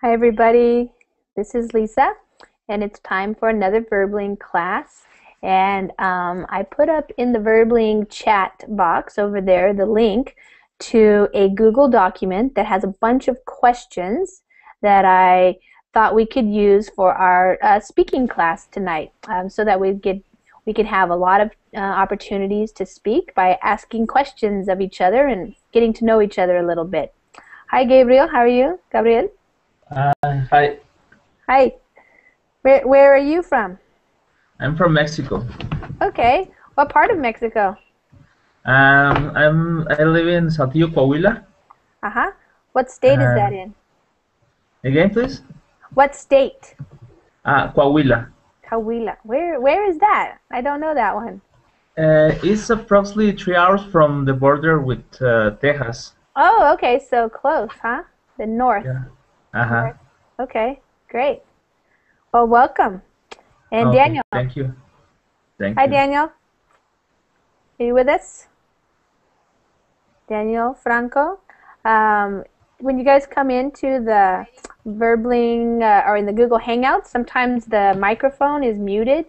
Hi everybody, this is Lisa and it's time for another Verbling class and um, I put up in the Verbling chat box over there the link to a Google document that has a bunch of questions that I thought we could use for our uh, speaking class tonight um, so that we could we could have a lot of uh, opportunities to speak by asking questions of each other and getting to know each other a little bit. Hi Gabriel, how are you? Gabriel? Uh, hi, Hi. Where where are you from? I'm from Mexico. Okay. What part of Mexico? Um, I'm I live in Saltillo, Coahuila. Uh-huh. What state is Uh, that in? Again, please. What state? Ah, Coahuila. Coahuila. Where where is that? I don't know that one. Uh, it's approximately three hours from the border with uh, Texas. Oh, okay, so close, huh? The north. Yeah. Uh huh. Okay, great. Well, welcome. And Okay, Daniel. Thank you. Thank Hi, you. Daniel. Are you with us? Daniel Franco. Um, when you guys come into the Verbling uh, or in the Google Hangouts, sometimes the microphone is muted.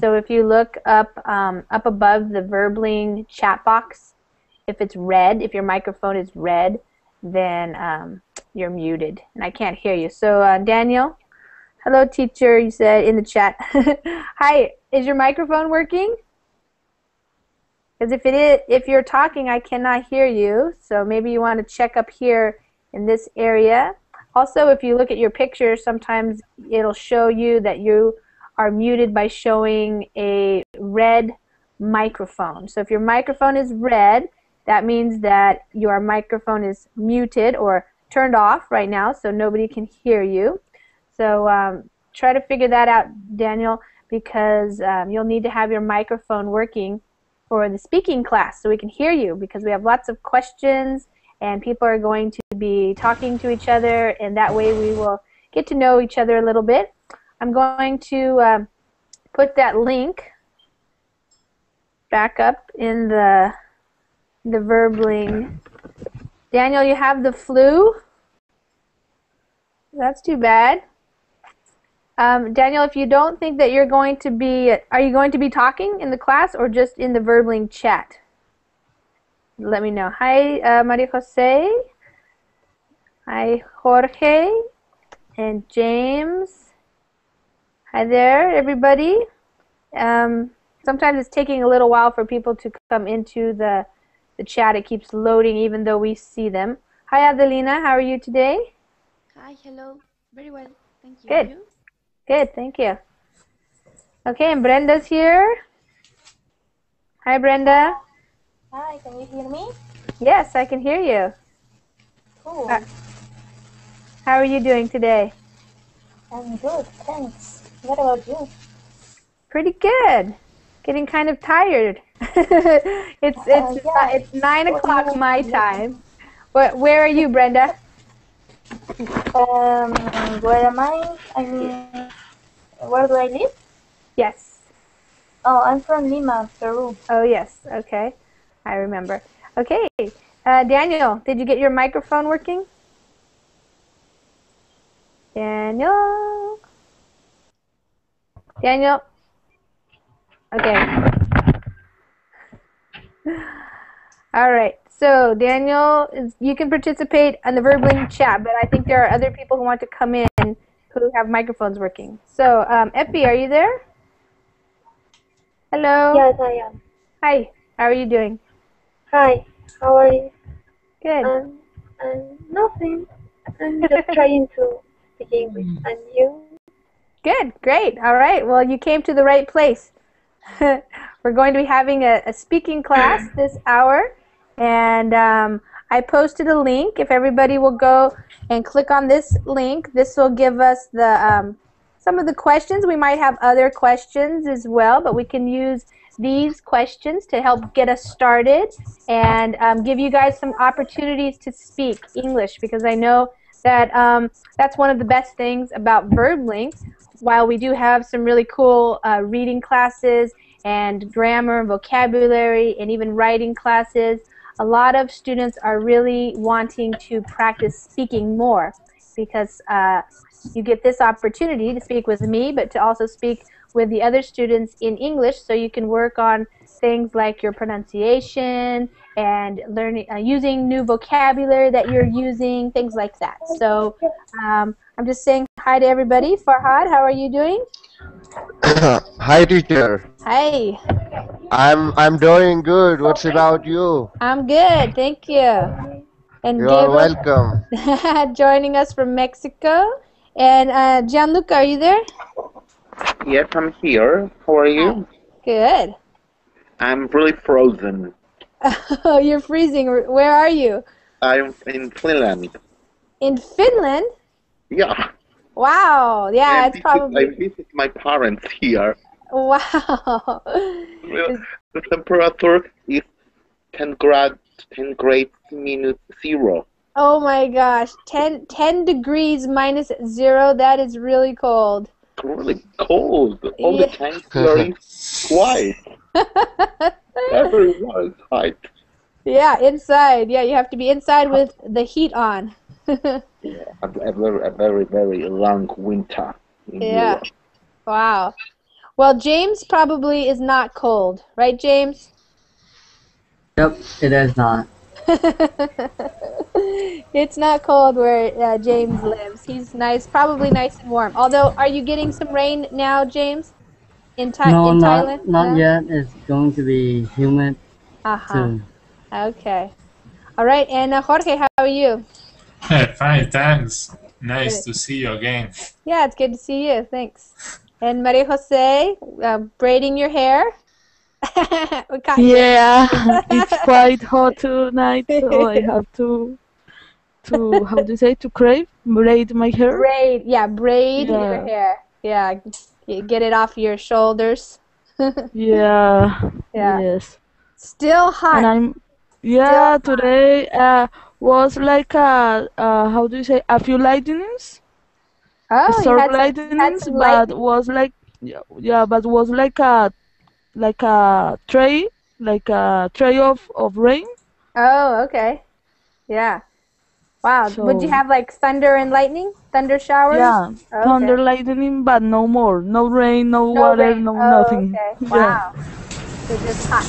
So if you look up um, up above the Verbling chat box, if it's red, if your microphone is red, then um, you're muted, and I can't hear you. So uh, Daniel, hello teacher, you said in the chat. Hi, is your microphone working? Because if it is, if you're talking, I cannot hear you. So maybe you want to check up here in this area. Also, if you look at your picture, sometimes it'll show you that you are muted by showing a red microphone. So if your microphone is red, that means that your microphone is muted or turned off right now, so nobody can hear you. So um, try to figure that out, Daniel, because um, you'll need to have your microphone working for the speaking class so we can hear you because we have lots of questions and people are going to be talking to each other and that way we will get to know each other a little bit. I'm going to um, put that link back up in the the verbling. Daniel, you have the flu? That's too bad. Um, Daniel, if you don't think that you're going to be, are you going to be talking in the class or just in the verbling chat? Let me know. Hi, uh, Maria Jose. Hi, Jorge and James. Hi there, everybody. Um, sometimes it's taking a little while for people to come into the, the chat. It keeps loading even though we see them. Hi, Adelina. How are you today? Hi, hello. Very well, thank you. Good. You? Good, thank you. Okay, and Brenda's here. Hi, Brenda. Hi, can you hear me? Yes, I can hear you. Cool. Uh, How are you doing today? I'm good, thanks. What about you? Pretty good. Getting kind of tired. it's it's Uh, yeah. it's nine What do you o'clock my to do? time. Where where are you, Brenda? Um, where am I? I mean, where do I live? Yes. Oh, I'm from Lima, Peru. Oh yes. Okay, I remember. Okay, uh, Daniel, did you get your microphone working? Daniel. Daniel. Okay. All right. So Daniel, you can participate on the Verbling chat, but I think there are other people who want to come in who have microphones working. So, um, Epi, are you there? Hello. Yes, I am. Hi. How are you doing? Hi, how are you? Good. Um, um, nothing. I'm just trying to speak English. And you? Good, great. All right. Well, you came to the right place. We're going to be having a, a speaking class this hour, and um, I posted a link. If everybody will go and click on this link, this will give us the um, some of the questions. We might have other questions as well, but we can use these questions to help get us started and um, give you guys some opportunities to speak English because I know that um, that's one of the best things about Verbling. While we do have some really cool uh, reading classes and grammar, vocabulary, and even writing classes, a lot of students are really wanting to practice speaking more. because uh, you get this opportunity to speak with me, but to also speak with the other students in English, so you can work on things like your pronunciation and learning uh, using new vocabulary that you're using, things like that. So um, I'm just saying hi to everybody. Farhad, how are you doing? Hi, teacher. Hi, I'm I'm doing good. What's about you? I'm good, thank you. And You are Gabriel welcome. joining us from Mexico. And uh, Gianluca, are you there? Yes, I'm here. How are you? Good. I'm really frozen. Oh, you're freezing. Where are you? I'm in Finland. In Finland? Yeah. Wow. Yeah, I it's visit, probably. I visit my parents here. Wow. The temperature is 10 grad, 10 grades minus zero. Oh my gosh. 10, 10 degrees minus zero. That is really cold. Really cold. All Yeah. the time here is quiet. Everyone is quiet. Yeah, inside. Yeah, you have to be inside with the heat on. Yeah, a, very, a very, very long winter in Yeah. Europe. wow. Well, James probably is not cold, right, James? Yep, it is not. it's not cold where uh, James lives. He's nice, probably nice and warm. Although, are you getting some rain now, James? In, Thai no, in not Thailand? not No? yet. It's going to be humid Uh-huh. soon. Okay. All right, and uh, Jorge, how are you? Fine, thanks. Nice to see you again. Yeah, it's good to see you. Thanks. And Maria Jose, uh, braiding your hair. We caught you. Yeah, it's quite hot tonight, so I have to to how do you say to crave braid my hair. Braid, yeah, braid your hair. Yeah, get it off your shoulders. Yeah. Yeah. Yes. Still hot. And I'm yeah today uh was like a uh how do you say a few lightnings, oh, you short had some, had lightnings, but was like yeah, yeah but was like a like a tray like a tray of of rain. Oh, okay. Yeah. Wow. Would you have like thunder and lightning? Thunder showers? Yeah, Okay. thunder lightning, but no more. No rain, no, No water, rain. no Oh, nothing. Okay. Yeah. Wow. So just hot.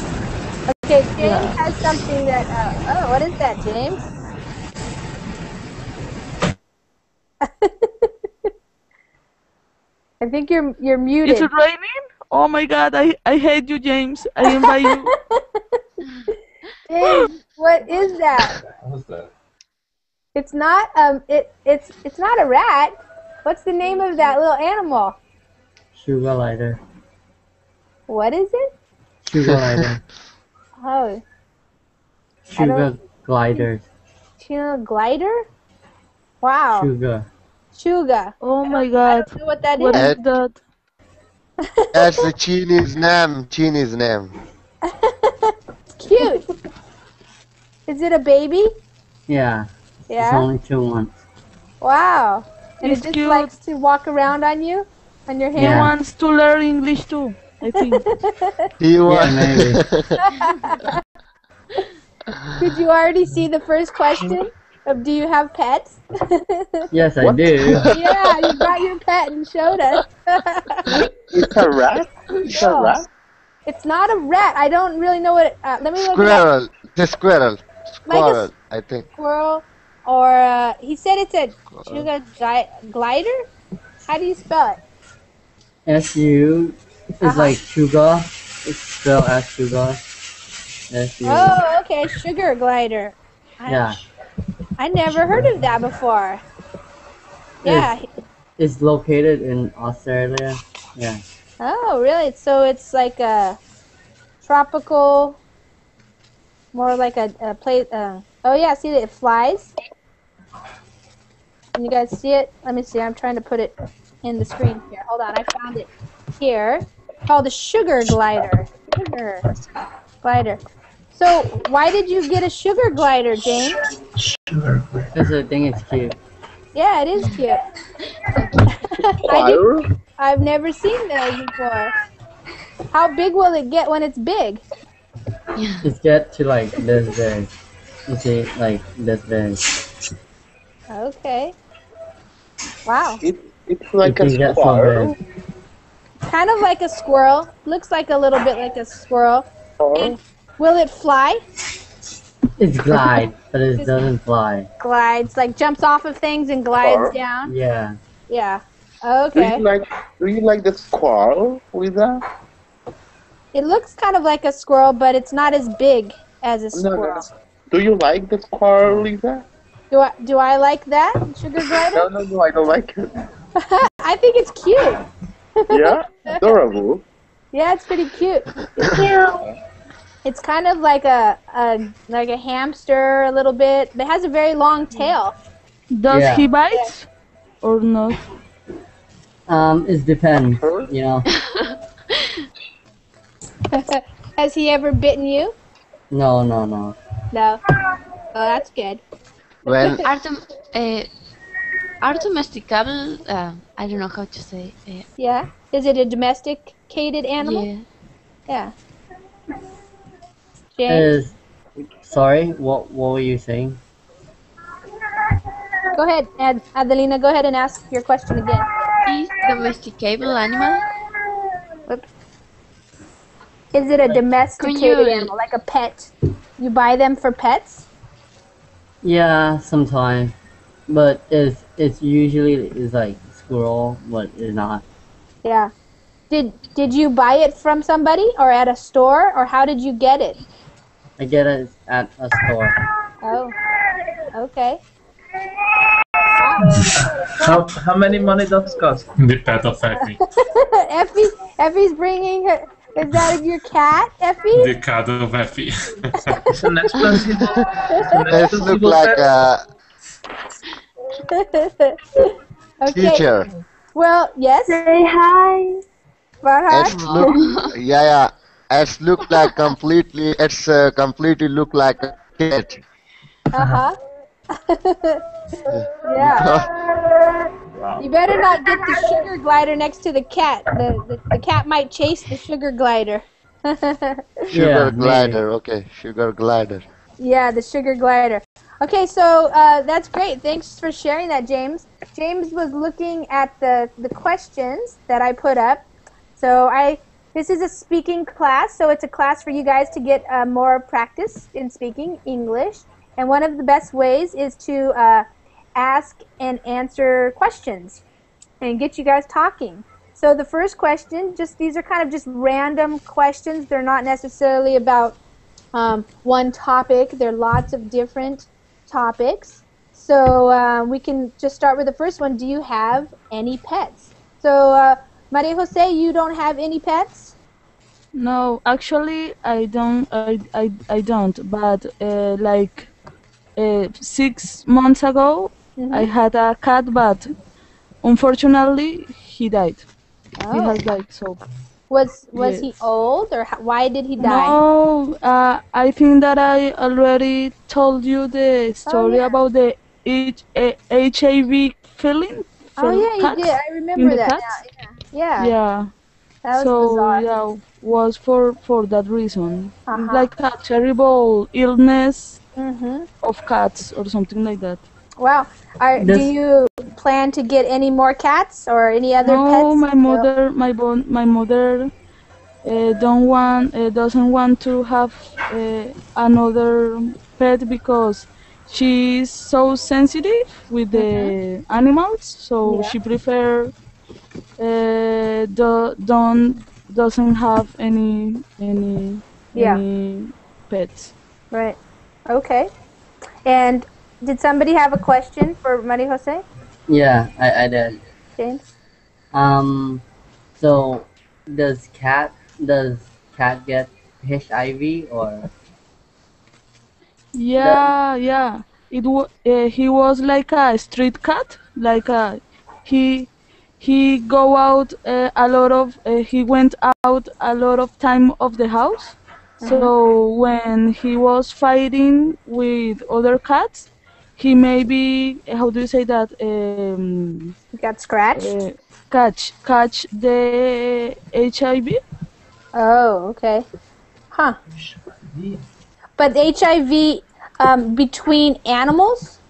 Okay, James has something that. Uh, oh, what is that, James? I think you're you're muted. Is it raining? Oh my god, I, I hate you, James. I invite you. James, what is that? What's that? It's not um it it's it's not a rat. What's the name of that little animal? Sugar lighter. What is it? Sugar lighter. Oh, Sugar gliders. tuna glider? Wow. Sugar. Suga. Oh my I god. don't know what that What is. is that? That's the Chinese name. Chinese name. Cute. is it a baby? Yeah. Yeah. It's Yeah. only two months. Wow. And It's it just cute. likes to walk around on you? On your He Yeah. hand? wants to learn English too, I think. He was. maybe. Did you already see the first question of do you have pets? Yes, I do. yeah, you brought your pet and showed us. It's a rat? It's a Oh. rat? it's not a rat. I don't really know what. It, uh, let me look it up. Squirrel. The squirrel. Like a Squirrel, I think. Squirrel, or uh, he said it's a sugar gli- glider. How do you spell it? S U is Uh-huh. like sugar. It's spelled as sugar. S U. Oh, okay, sugar glider. I, Yeah. I never heard of that before. Yeah. It's located in Australia. Yeah. Oh, really? So it's like a tropical, more like a, a place. Uh, oh yeah, see it flies. Can you guys see it? Let me see. I'm trying to put it in the screen here. Hold on, I found it here. Called the sugar glider. Sugar glider. So why did you get a sugar glider, James? Sugar. Because I think it's cute. Yeah, it is cute. I did, I've never seen those before. How big will it get when it's big? It's get to like this big. You see, like this big. Okay. Wow. It, it's like You a can get so squirrel. Kind of like a squirrel. Looks like a little bit like a squirrel. Uh-huh. And will it fly? It's glide, but it doesn't fly. Glides, like jumps off of things and glides Squirrel? down. Yeah. Yeah. Okay. Do Okay. you like Do you like the squirrel, Lisa? It looks kind of like a squirrel, but it's not as big as a No, no, squirrel. no. Do you like the squirrel, Lisa? Do I do I like that sugar glider? No, no, no. I don't like it. I think it's cute. Yeah, adorable. Yeah, it's pretty cute. It's kind of like a, a like a hamster a little bit. It has a very long tail. Does Yeah. he bite or not? Um, it depends, you know. Has he ever bitten you? No, no, no. No. Oh, that's good. When Are dom- uh, are domesticable? Uh, I don't know how to say. Uh, Yeah. Is it a domesticated animal? yeah. Yeah. James, Is uh, sorry, what what were you saying? go ahead. Ad- Adelina, go ahead and ask your question again. Is domesticable animal? Oops. Is it a domesticated you- animal, like a pet? You buy them for pets? Yeah, sometimes, but it's it's usually it's like squirrel, but it's not. Yeah. Did did you buy it from somebody or at a store or how did you get it? I get it at a store. Oh. Okay. How how many money does it cost? The pet of Effie. Effie Effie's bringing her is that your cat, Effie? The cat of Effie. It's an expensive. It's an it expensive like a okay. teacher. Well, yes. Say hi. Farhad? It's look, yeah, yeah. It's look like completely. It's uh, completely look like a kid. Uh-huh. yeah. You better not get the sugar glider next to the cat. The, the, the cat might chase the sugar glider. Sugar Yeah, maybe. glider. Okay, sugar glider. yeah, the sugar glider. Okay, so uh, that's great. Thanks for sharing that, James. James was looking at the, the questions that I put up. So I this is a speaking class, so it's a class for you guys to get uh, more practice in speaking English. And one of the best ways is to uh, ask and answer questions and get you guys talking. So the first question, just these are kind of just random questions. They're not necessarily about um, one topic. There are lots of different topics. So uh, we can just start with the first one. Do you have any pets? So uh, Maria Jose, you don't have any pets? No, actually, I don't. I, I, I don't. But uh, like uh, six months ago, Mhm. I had a cat, but unfortunately, he died. He Oh. has died. So Was was he old or how, why did he die? no, uh, I think that I already told you the story yeah. about the H- a- HIV feeling. Oh yeah, you did. I remember that. Now. Yeah. yeah. Yeah. That was so bizarre. yeah, was for for that reason. Uh-huh. Like a terrible illness Mhm. of cats or something like that. Wow. Are, do you plan to get any more cats or any other no, pets? my mother, my bon- my mother uh, don't want uh, doesn't want to have uh, another pet because she's so sensitive with the animals, so. Yeah. she prefer uh, do, don't doesn't have any any Yeah. any pets. Right. Okay. And did somebody have a question for Maria Jose? Yeah, I I did. James? Um, so does cat does cat get HIV or Yeah, yeah. It wa- uh, he was like a street cat, like a he he go out uh, a lot of uh, he went out a lot of time of the house. So when he was fighting with other cats, he maybe how do you say that um, You got scratched? uh, catch catch the HIV. Oh, okay. Huh. But HIV um, between animals?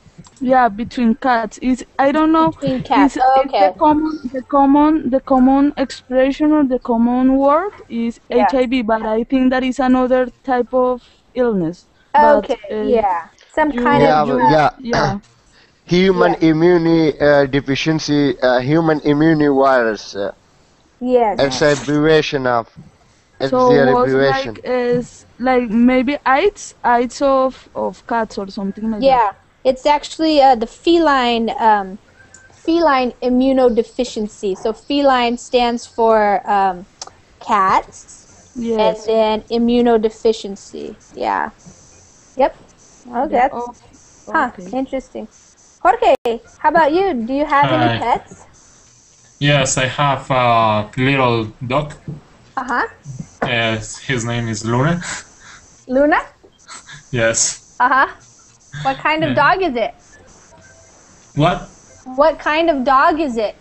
yeah, between cats. Is I don't know. Between cats. Is, Oh, is okay. the common, the common, the common expression or the common word is Yeah. HIV, but I think that is another type of illness. But, Okay. uh, yeah. Some kind Yeah, of. but yeah. Yeah. Human immune uh, deficiency, uh, human immune virus. Uh, Yes. it's a abbreviation of. It's So the was abbreviation. like is like maybe AIDS, AIDS of of cats or something like that. Yeah, it's actually uh, the feline um, feline immunodeficiency. So feline stands for um, cats, Yes. and then immunodeficiency. Yeah. Yep. Oh, that's Oh, huh, interesting. Jorge, how about you? Do you have any pets? Yes, I have a little dog. Uh huh. Yes, his name is Luna. Luna. Yes. Uh huh. What kind of dog is it? What? What kind of dog is it?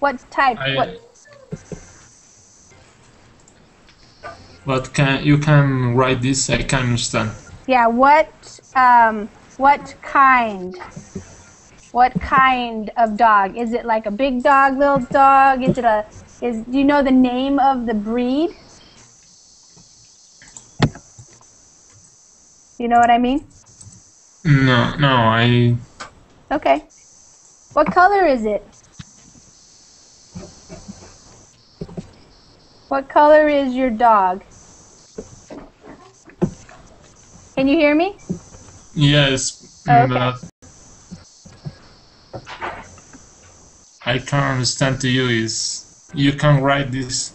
What type? I, What? What can you can write this? I can't understand. Yeah. What? Um. What kind? What kind of dog? Is it like a big dog, little dog? Is it a? Is do you know the name of the breed? You know what I mean? No, no, I Okay. What color is it? What color is your dog? Can you hear me? yes, Oh, okay. but I can't understand to you is you can write this.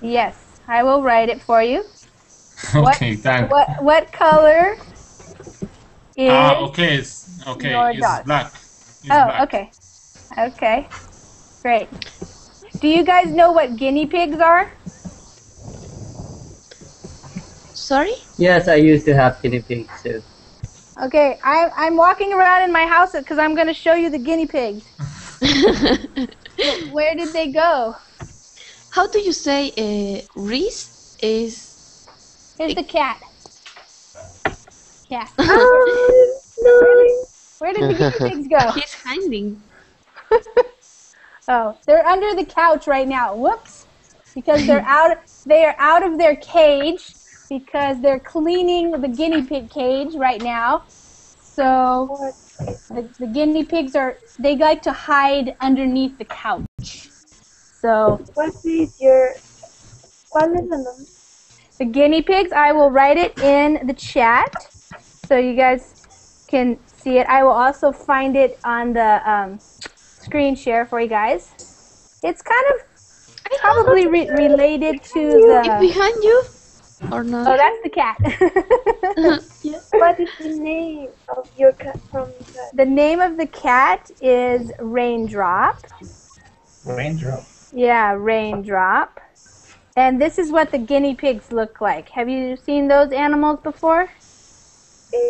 Yes, I will write it for you. What- okay, thank. What what color is Ah, okay, it's, okay, your it's dog? black. It's Oh, black. okay. Okay. Great. Do you guys know what guinea pigs are? Sorry? Yes, I used to have guinea pigs too. Okay, I, I'm walking around in my house because I'm going to show you the guinea pigs. Where did they go? How do you say uh, Reese is Here's the cat. Cat. Oh, no. Where did the guinea pigs go? he's hiding? Oh, they're under the couch right now. Whoops. Because they're out they are out of their cage because they're cleaning the guinea pig cage right now. So the, the guinea pigs are they like to hide underneath the couch. So What is your... the guinea pigs, I will write it in the chat so you guys can see it. I will also find it on the um, screen share for you guys. It's kind of probably re- related to It's the. behind you? Or not? Oh, that's the cat. yeah. What is the name of your cat from that? the name of the cat is Raindrop. Raindrop. Yeah, Raindrop. And this is what the guinea pigs look like. Have you seen those animals before?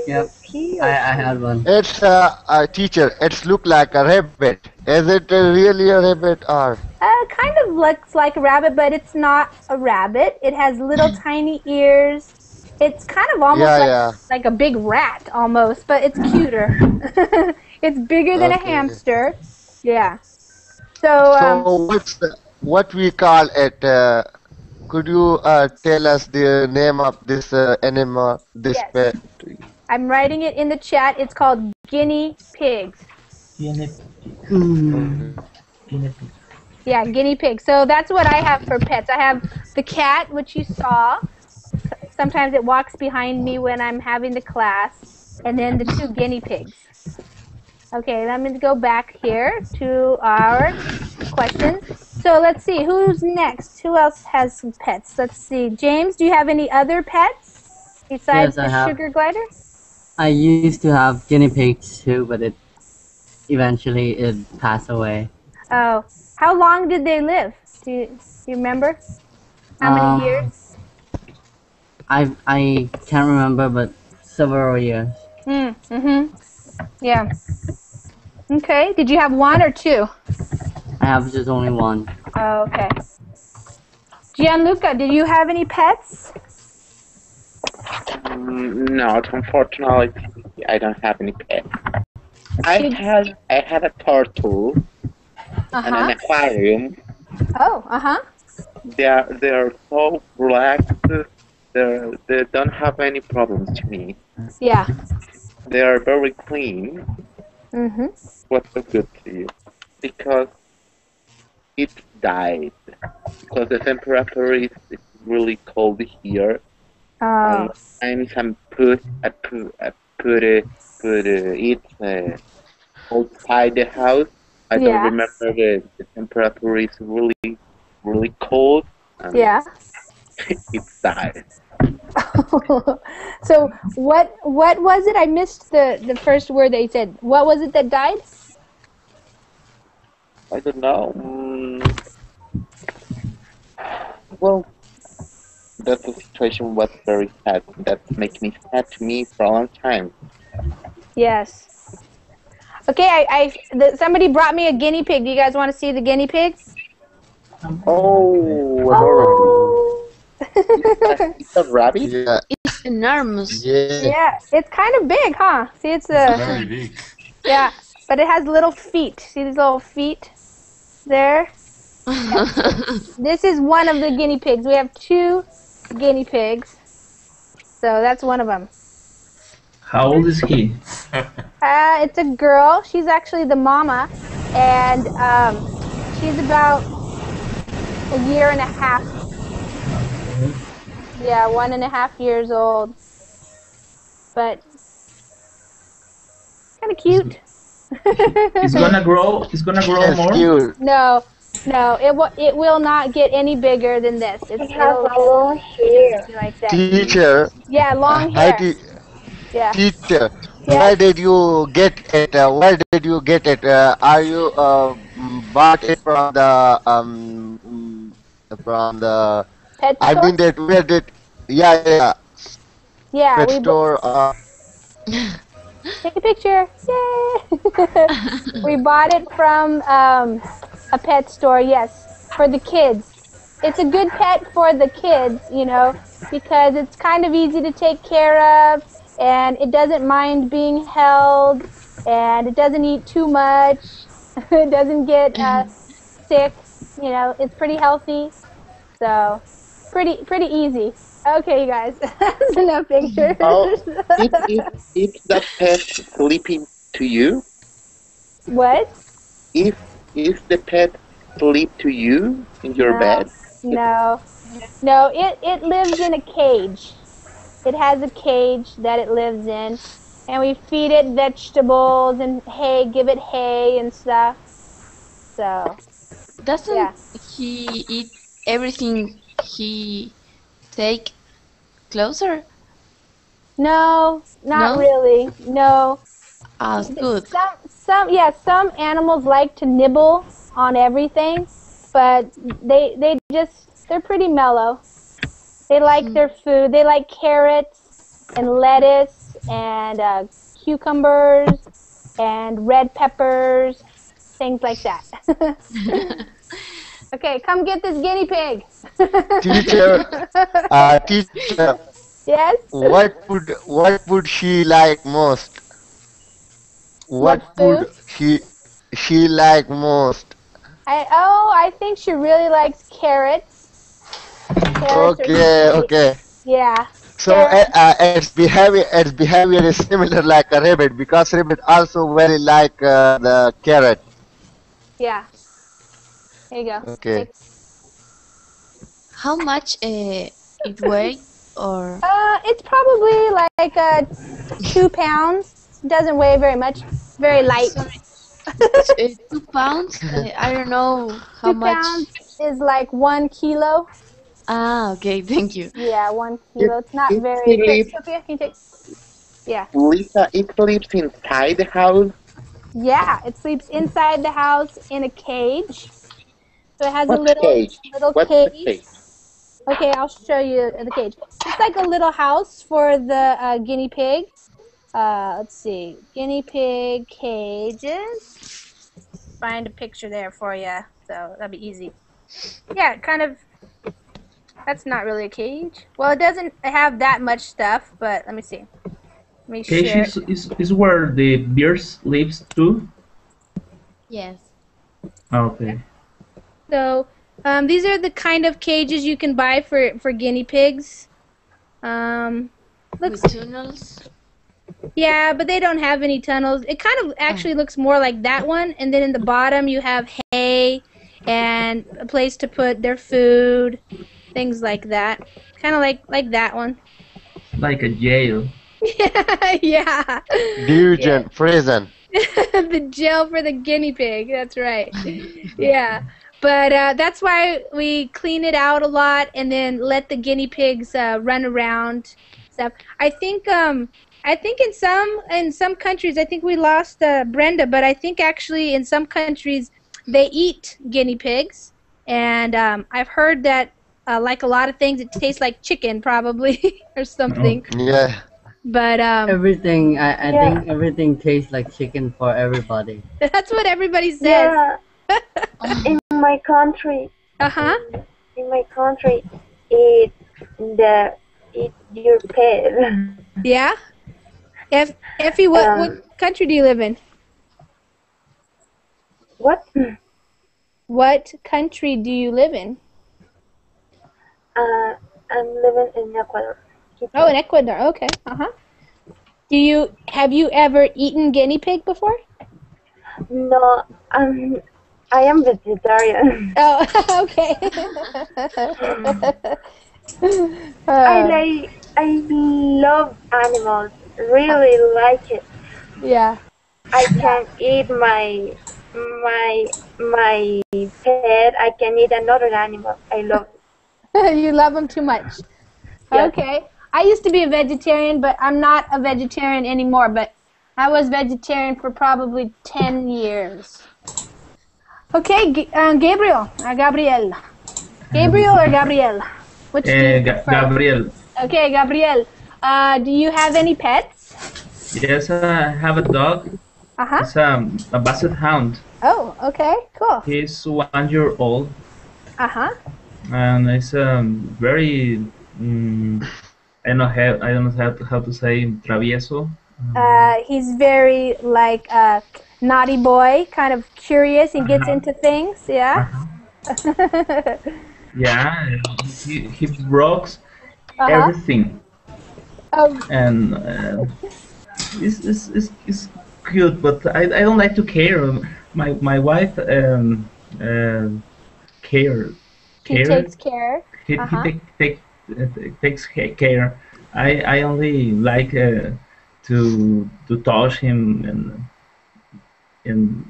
Yep. it he or I, I had one. It's uh, a teacher. It's look like a rabbit. Is it uh, really a rabbit or? Uh, kind of looks like a rabbit, but it's not a rabbit. It has little tiny ears. It's kind of almost Yeah, like, yeah. like a big rat almost, but it's cuter. it's bigger than a hamster. Yeah. So, um, So what's the, what we call it? Uh, could you uh, tell us the name of this uh, animal, this Yes. pet? I'm writing it in the chat. It's called guinea pigs. Guinea, Mm. guinea pig. Yeah, guinea pig. So that's what I have for pets. I have the cat, which you saw. Sometimes it walks behind me when I'm having the class, and then the two guinea pigs. Okay, let me go back here to our questions. So let's see, who's next? Who else has some pets? Let's see. James, do you have any other pets besides Yes, the sugar glider? I used to have guinea pigs too, but it eventually it passed away. Oh, how long did they live? Do you, do you remember? How many Um, years? I I can't remember, but several years. Mm, mm-hmm. Yeah. Okay. Did you have one or two? I have just only one. Oh, okay. Gianluca, did you have any pets? Mm, not unfortunately, I don't have any pets. I had I had a turtle Uh and an aquarium. Oh, uh huh. They are they are so relaxed. They they don't have any problems to me. Yeah. They are very clean. Mhm. What's so good to you? Because it died. Because the temperature is, really cold here. Oh. And sometimes I put I put I put it put it uh, outside the house. I Yeah. don't remember the, the temperature is really really cold. Yeah. it died. so what what was it? I missed the the first word they said. What was it that died? I don't know. Mm, well, that the situation was very sad. That makes me sad to me for a long time. Yes. Okay, I, I the, somebody brought me a guinea pig. Do you guys want to see the guinea pig? Oh, it's a rabbit. Yeah. It's enormous. Yeah. Yeah, it's kind of big, huh? See, it's a Very big. yeah, but it has little feet. See these little feet there? This is one of the guinea pigs. We have two guinea pigs, so that's one of them. How old is he? Uh, it's a girl. She's actually the mama, and um, she's about a year and a half. Yeah, one and a half years old. But kind of cute. He's gonna grow. He's gonna grow Yes, more. cute. No, no, it will. It will not get any bigger than this. It's It has it'll long hair. like that. Teacher. Yeah, long Hi, hair. te- Yeah. teacher. Yeah. Where did you get it? Uh, where did you get it? Uh, are you uh, mm, bought it from the um mm, from the? Pet I store. mean that where did? Yeah, yeah. yeah, Pet store. Uh, Take a picture. Yay! we bought it from um, a pet store, yes, for the kids. It's a good pet for the kids, you know, because it's kind of easy to take care of and it doesn't mind being held and it doesn't eat too much. it doesn't get uh, sick, you know, it's pretty healthy. So, pretty pretty easy. Okay, you guys. That's enough pictures. Oh, Is, is, is that pet sleeping to you? what? If is the pet sleep to you in your No. bed? No, no, it, it lives in a cage. It has a cage that it lives in, and we feed it vegetables and hay, give it hay and stuff. So, Doesn't Yeah. he eat everything he take closer? no, not No? really. No. Ah, good. Some, some, yeah, some animals like to nibble on everything, but they, they just, they're pretty mellow. They like their food. They like carrots and lettuce and uh, cucumbers and red peppers, things like that. okay, come get this guinea pig. teacher. Uh, teacher. yes. What would what would she like most? What, What would she she like most? I, oh, I think she really likes carrots. Carrots Okay, okay. Yeah. So uh, uh, its behavior its behavior is similar like a rabbit because rabbit also very like uh, the carrot. Yeah. There you go. Okay. Take- How much uh, it weigh or Uh, it's probably like uh, two pounds. Doesn't weigh very much. Very light. uh, two pounds? Uh, I don't know how two much. pounds is like one kilo. Ah, okay, thank you. Yeah, one kilo. It's not it very. really- Here, Sophia, can you take? Yeah. Lisa, it sleeps inside the house. Yeah, it sleeps inside the house in a cage. So it has a little cage? little What's cage. the cage? Okay, I'll show you the cage. It's like a little house for the uh, guinea pig. Uh, let's see, guinea pig cages. Find a picture there for you, so that'll be easy. Yeah, kind of That's not really a cage. Well, it doesn't have that much stuff, but let me see. Let me Cage share. is, is, is where the bears lives too. Yes. Okay. So, um, these are the kind of cages you can buy for, for guinea pigs. Um, looks With tunnels. Yeah, but they don't have any tunnels. It kind of actually looks more like that one, and then in the bottom you have hay and a place to put their food, things like that. Kind of like like that one. Like a jail. yeah. Diligent prison. the jail for the guinea pig. That's right. yeah. But uh, that's why we clean it out a lot and then let the guinea pigs uh, run around. Stuff. I think um, I think in some in some countries I think we lost uh, Brenda, but I think actually in some countries they eat guinea pigs, and um, I've heard that uh, like a lot of things it tastes like chicken probably or something. Yeah. But um, Everything, I, I Yeah. think everything tastes like chicken for everybody. that's what everybody says. Yeah. In my country, Uh huh. in my country, it the it your pet. Yeah. F Effie, what Um, what country do you live in? What? What country do you live in? Uh, I'm living in Ecuador. Oh, in Ecuador. Okay. Uh huh. Do you have you ever eaten guinea pig before? No, um, I am vegetarian. Oh, okay. I Uh, like, I love animals. Really like it. yeah. I can eat my my my pet. I can eat another animal. I love. It. you love them too much. Yes. Okay. I used to be a vegetarian, but I'm not a vegetarian anymore. But I was vegetarian for probably 10 years. Okay, uh, Gabriel, or Gabriel. Gabriel or Gabriel? Which Eh, you Ga-? Gabriel. Okay, Gabriel. Uh, do you have any pets? Yes, I have a dog. Uh huh. It's um, a basset hound. Oh, okay, cool. He's one year old, Uh huh. and it's um, very. Mm, I don't know how I don't know how to, how to say travieso. Uh, he's very like a naughty boy, kind of curious and gets Uh-huh. into things. Yeah. Yeah, he he breaks Uh-huh. everything, Oh, and uh, it's, it's, it's, it's cute, but I, I don't like to care. My my wife um uh, care he care. takes care. He, Uh-huh. he take, take, takes care. I, I only like uh, to to touch him and and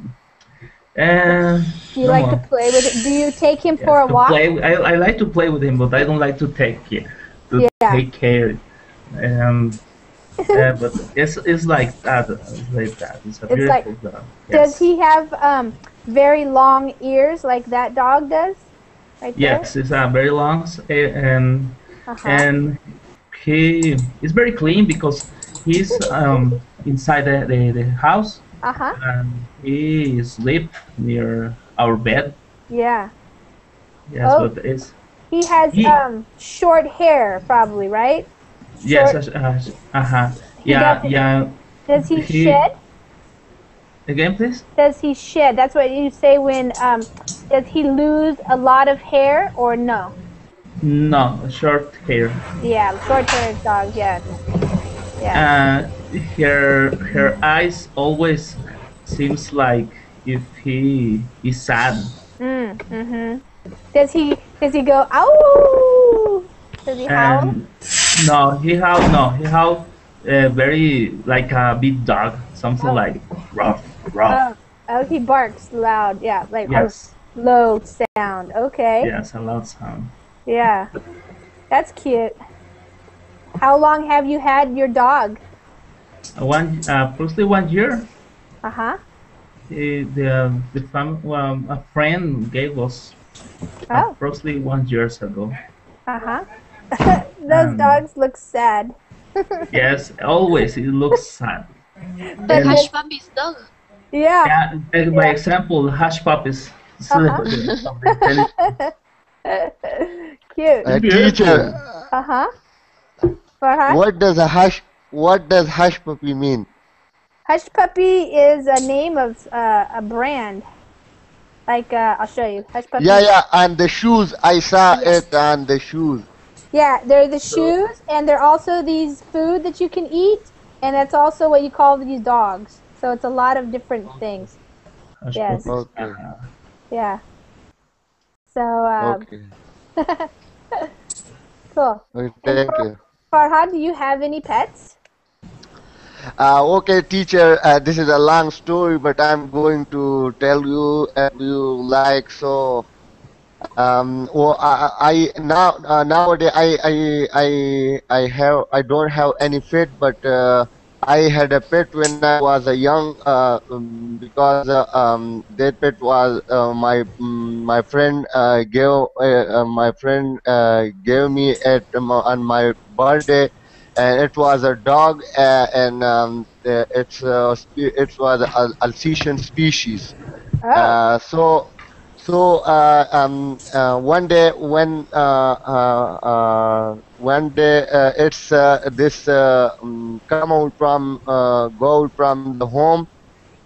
uh, Do you no, like to play with it? Do you take him for a walk? play. I, I like to play with him, but I don't like to take care. To Yeah. take care. Um, uh, but it's it's like that. It's like that. It's a It's like- beautiful dog. Does he have um, very long ears like that dog does? Right there? Yes, it's uh, very long, uh, and Uh-huh. and he is very clean because he's um, inside the, the, the house Uh-huh. and he sleep near our bed. Yeah. Yes, Oh. but it's He has He- um, short hair, probably, right? yes, Short- uh, uh huh. He Yeah, yeah. Does he, He- shed? Again, please. Does he shed? That's what you say when um, does he lose a lot of hair or no? No, short hair. Yeah, short hair dog. Yeah. Yeah. Uh, her her eyes always seems like if he is sad. Mm, mhm. Does he does he go ow? Does he howl? And no, he howl. No, he howl. Uh, very like a big dog, something Oh. like rough, rough. Oh, oh, he barks loud. Yeah, like yes, a low sound. Okay. yes, a loud sound. Yeah. That's cute. How long have you had your dog? Uh, One, uh, firstly, one year. Uh huh. Uh, the the fam- um, a friend gave us Oh. approximately one years ago. Uh huh. Those Um, dogs look sad. Yes, always it looks sad. The And- Hush Puppy's dog. Yeah. Yeah, by example, hush puppies. Uh-huh. Cute. Uh, teacher, Uh huh. Farhan? what does a hush? What does hush puppy mean? Hush Puppy is a name of uh, a brand. Like, uh, I'll show you. Hush Puppy. Yeah, yeah, and the shoes. I saw it on the shoes. Yeah, they're the shoes, and they're also these food that you can eat, and that's also what you call these dogs. So it's a lot of different things. Hush Yes. Okay. Yeah. So, um, Okay. cool. Okay, Thank you. Farhan, do you have any pets? Uh, okay, teacher. Uh, this is a long story, but I'm going to tell you if you like. So, um, well, I, I now uh, nowadays I, I I I have I don't have any pet, but uh, I had a pet when I was a young uh, um, because uh, um, that pet was uh, my mm, my friend uh, gave uh, uh, my friend uh, gave me at on my birthday and it was a dog uh, and um, it's uh, it was an Alsatian species. Oh, Uh, so so uh, um, uh, one day when uh, uh, uh, one day uh, it's uh, this uh, um, come out from uh, go from the home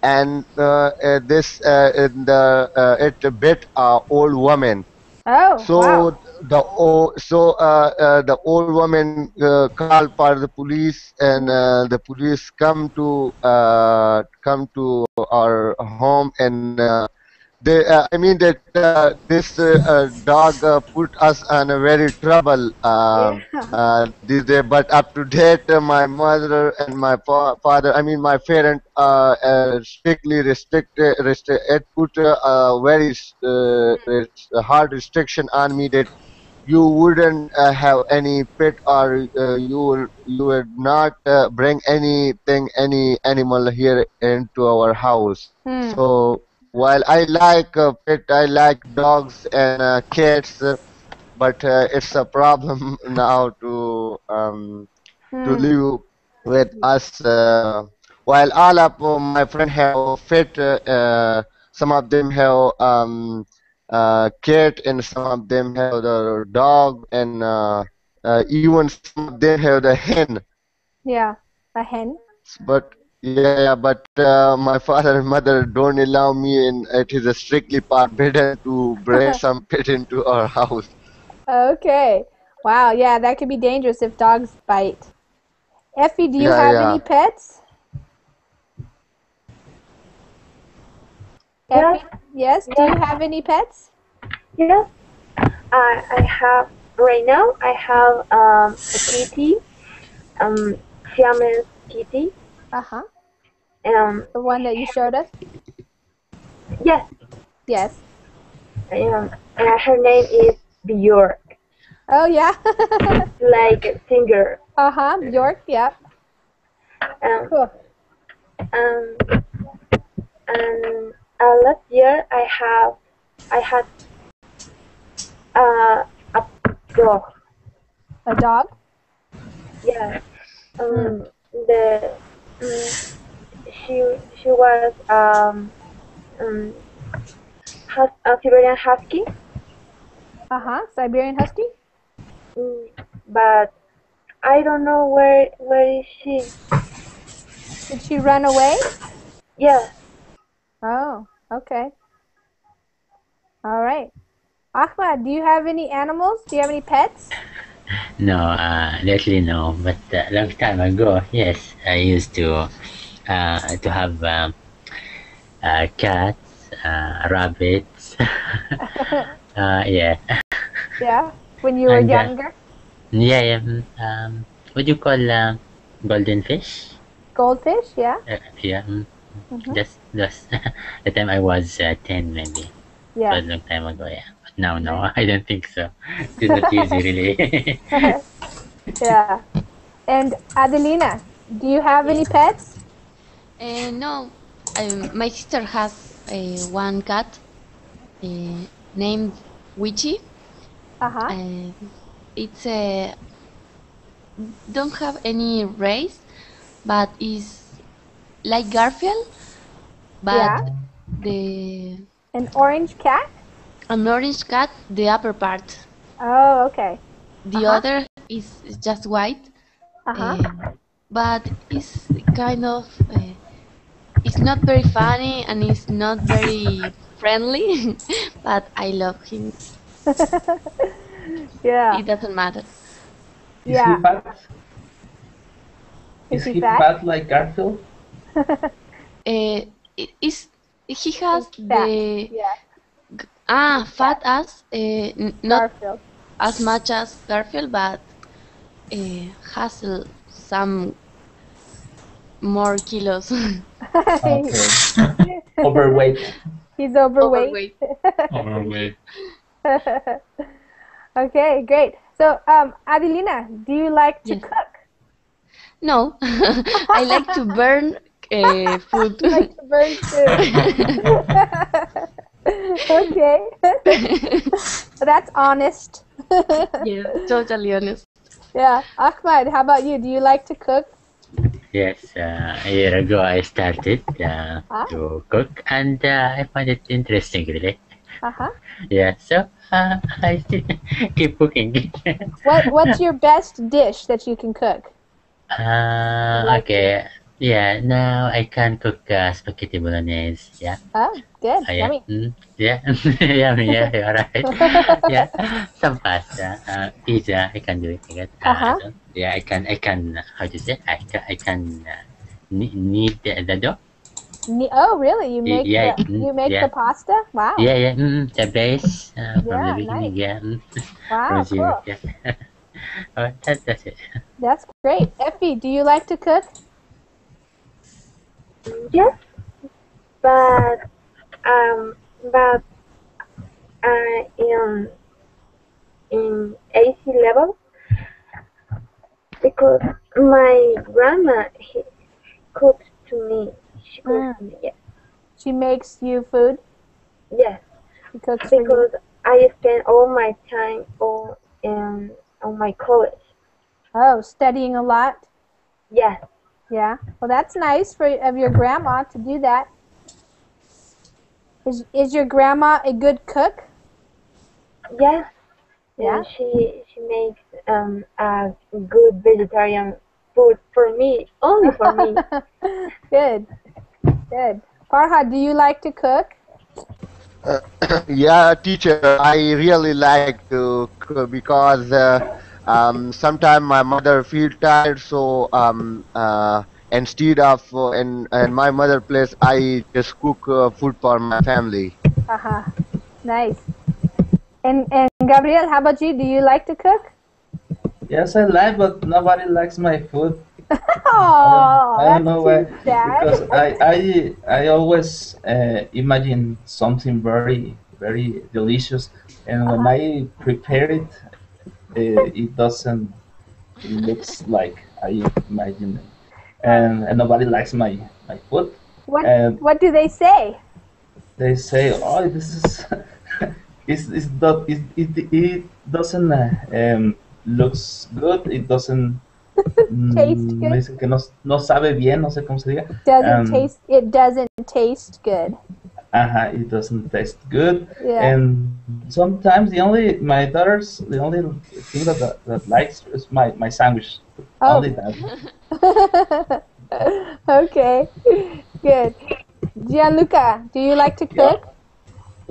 and uh, uh, this uh, in the uh, it bit a old woman oh, so wow. the o- so uh, uh, the old woman uh, called for the police, and uh, the police come to uh, come to our home, and uh, they uh, I mean that uh, this uh, uh, dog uh, put us in a very trouble. Uh, Yeah. uh, this day, but up to date, uh, my mother and my fa- father, I mean my parent, uh, uh, strictly restricted, restri- it put uh, a very uh, hard restriction on me that you wouldn't uh, have any pet or uh, you will you would not uh, bring anything any animal here into our house. Hmm. So while I like uh, pet, I like dogs and uh, cats, uh, but uh, it's a problem now to um, to Hmm. live with us. Uh, while all of my friends have pet, uh, uh, some of them have um, uh, cat, and some of them have the dog, and uh, uh, even some of them have the hen. Yeah, a hen. But yeah, but uh, my father and mother don't allow me, and it is a strictly forbidden to bring some pet into our house. Okay. Wow, yeah, that could be dangerous if dogs bite. Effie, do you Yeah, have yeah. any pets? Yeah. Effie, yes, do you have any pets? Yes, I I have right now. I have um, a kitty, um, Siamese kitty. Uh huh. Um, The one that you showed us? yes, Yes. um, and her name is Bjork, Oh, yeah. like a singer. uh huh. York, yep. Um, Cool. um, and uh, last year I have I had uh, a dog. A dog? Yeah. Um, the um, she she was um um hus- a Siberian Husky, Uh huh. Siberian Husky? mm, but I don't know where where is she. Did she run away? Yeah. Oh, okay. All right. Ahmad, do you have any animals? Do you have any pets? No, uh, lately no, but a long time ago, yes, I used to uh, to have um, uh, cats, uh, rabbits. uh, yeah, Yeah. When you were And, uh, younger? yeah, yeah. mm, Um, what do you call uh, golden fish? Goldfish? Yeah. Uh, yeah, mm, Mhm. just just the time I was uh, ten, maybe. Yeah. a long time ago, yeah. But now, no, I don't think so. It's not easy, really. yeah. And Adelina, do you have any pets? Uh, no, um, my sister has uh, one cat uh, named Witchy. Uh huh. Uh, it's a don't have any race, but is like Garfield, but Yeah. the An orange cat? An orange cat, the upper part. Oh, okay. The Uh-huh. other is is just white, Uh-huh. um, but it's kind of uh, it's not very funny and it's not very friendly. but I love him. yeah. It doesn't matter. Is Yeah. he fat? Is Is he he fat? fat like Garfield? Uh, it is he has the Yeah. Ah fat ass, uh, not Garfield. as much as Garfield, but uh, has some more kilos. Okay. Overweight. He's overweight. Overweight. okay, great. So, um, Adelina, do you like to Yes. cook? no, I like to burn uh, food. You like to burn food. okay. That's honest. yeah, totally honest. yeah. Ahmad, how about you? Do you like to cook? Yes, uh, a year ago I started uh, Ah. to cook and uh, I find it interesting really. Uh-huh. Yeah, so uh, I still keep cooking. What What's your best dish that you can cook? uh, Like okay, yeah, now I can cook uh, spaghetti bolognese. Yeah, Oh, good. uh, yeah, Yummy. mm, yeah, yummy, yeah, you're right. yeah, some pasta, uh, pizza, I can do it. I can, uh, Uh-huh. yeah, I can, I can, how to say, I can, I can uh, knead the, the dough. Ne- Oh, really? You make yeah, the, mm, you make yeah. the pasta? Wow. Yeah, yeah, mm, the base uh, from Yeah, the beginning, nice. yeah. Mm, Wow, cool. yeah. oh, that, that's it. That's great. Effie, do you like to cook? Yes, but um, but uh, in in AC level because my grandma he cooks to me. She cooks to me. Yes, She makes you food? yes, She cooks because I spend all my time on in on my college. Oh, studying a lot? Yes, Yeah. Well, that's nice for of your grandma to do that. Is is your grandma a good cook? yes. Yeah. And she she makes um a good vegetarian food for me, only for me. good. Good. Farhad, do you like to cook? yeah, teacher, I really like to cook because uh, um, sometimes my mother feel tired, so um, uh, instead of uh, in, in my mother place, I just cook uh, food for my family. Uh-huh. Nice. And and Gabriel, how about you? Do you like to cook? Yes, I like, but nobody likes my food. Oh, I don't know why. sad. Because I, I, I always uh, imagine something very, very delicious, and when I prepare it, uh, it doesn't. It looks like I imagine it, and, and nobody likes my, my food. What And what do they say? they say, "Oh, this is, it's, it's not, it, it, it doesn't uh, um, looks good. It doesn't." Taste mm, good? me dicen que no, no sabe bien, no sé cómo se diga. Doesn't Um, taste it doesn't taste good. Uh huh, it doesn't taste good. Yeah. And sometimes the only my daughters the only thing that that, that likes is my my sandwich. Oh. Only that. okay. Good. Gianluca, do you like to cook?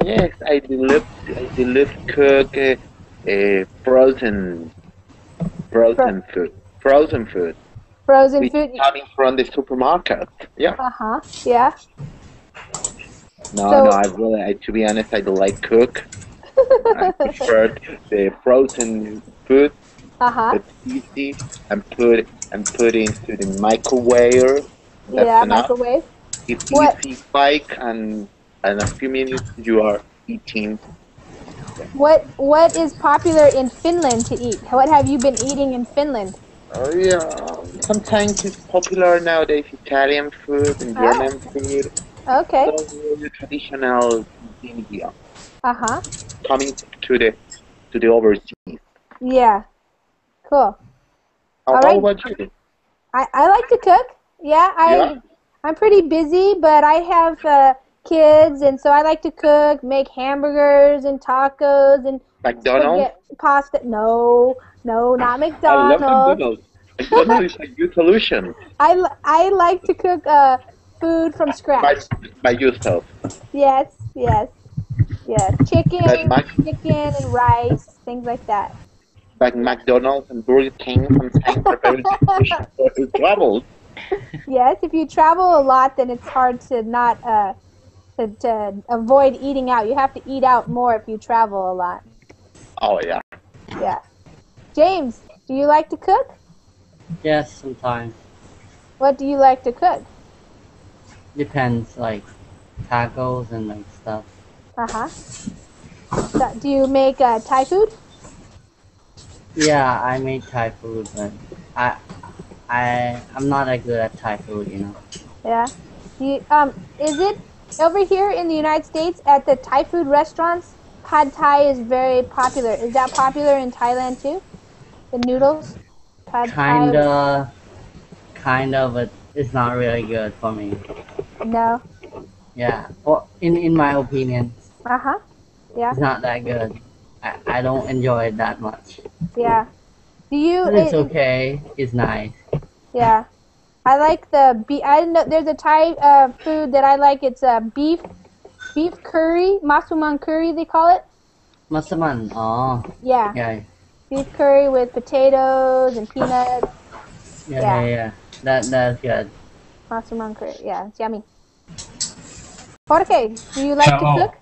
Yes, I do love, I do love cook uh, uh, frozen, frozen food, frozen food. Frozen Which food? coming from the supermarket. Yeah. Uh-huh. Yeah. No, So- no, I really, I, to be honest, I don't like cook. I prefer the frozen food Uh-huh. that's easy and put and put into the microwave. That's Yeah, enough. microwave. It's What- easy bike and in a few minutes you are eating. What what is popular in Finland to eat? What have you been eating in Finland? Oh yeah, sometimes it's popular nowadays Italian food and Ah. German food. Okay. So the traditional in here, Uh-huh. coming to the to the overseas. Yeah. Cool. How, All right. about you? I, I like to cook. Yeah, I Yeah? I'm pretty busy, but I have uh, kids, and so I like to cook, make hamburgers and tacos, and McDonald's. pasta. No, no, not I love McDonald's. McDonald's. McDonald's is a good solution I, I like to cook uh, food from scratch. by yourself. Yes, yes, yes. Chicken, Like Mac- chicken and rice, things like that. Like McDonald's and Burger King sometimes are very good solutions for your. Yes, if you travel a lot, then it's hard to not uh, to, to avoid eating out. You have to eat out more if you travel a lot. Oh yeah. Yeah. James, do you like to cook? Yes, sometimes. What do you like to cook? Depends, like tacos and like stuff. Uh huh. So, do you make uh, Thai food? Yeah, I make Thai food, but I, I, I'm not that good at Thai food, you know. Yeah. Do you, um, is it over here in the United States at the Thai food restaurants? Pad Thai is very popular. Is that popular in Thailand too? The noodles. Pad Kinda, kind of, but it's not really good for me. No. Yeah, well, in in my opinion, Uh huh. Yeah. it's not that good. I, I don't enjoy it that much. Yeah. Do you? But it's it- okay. It's nice. Yeah. I like the beef. I know there's a Thai uh, food that I like. It's a beef, beef curry, masuman curry they call it. Masaman. Oh. Yeah. Yeah. Beef curry with potatoes and peanuts. Yeah, Yeah. yeah, yeah. That that's good. Masuman curry. Yeah, it's yummy. Jorge, do you like Hello. to cook?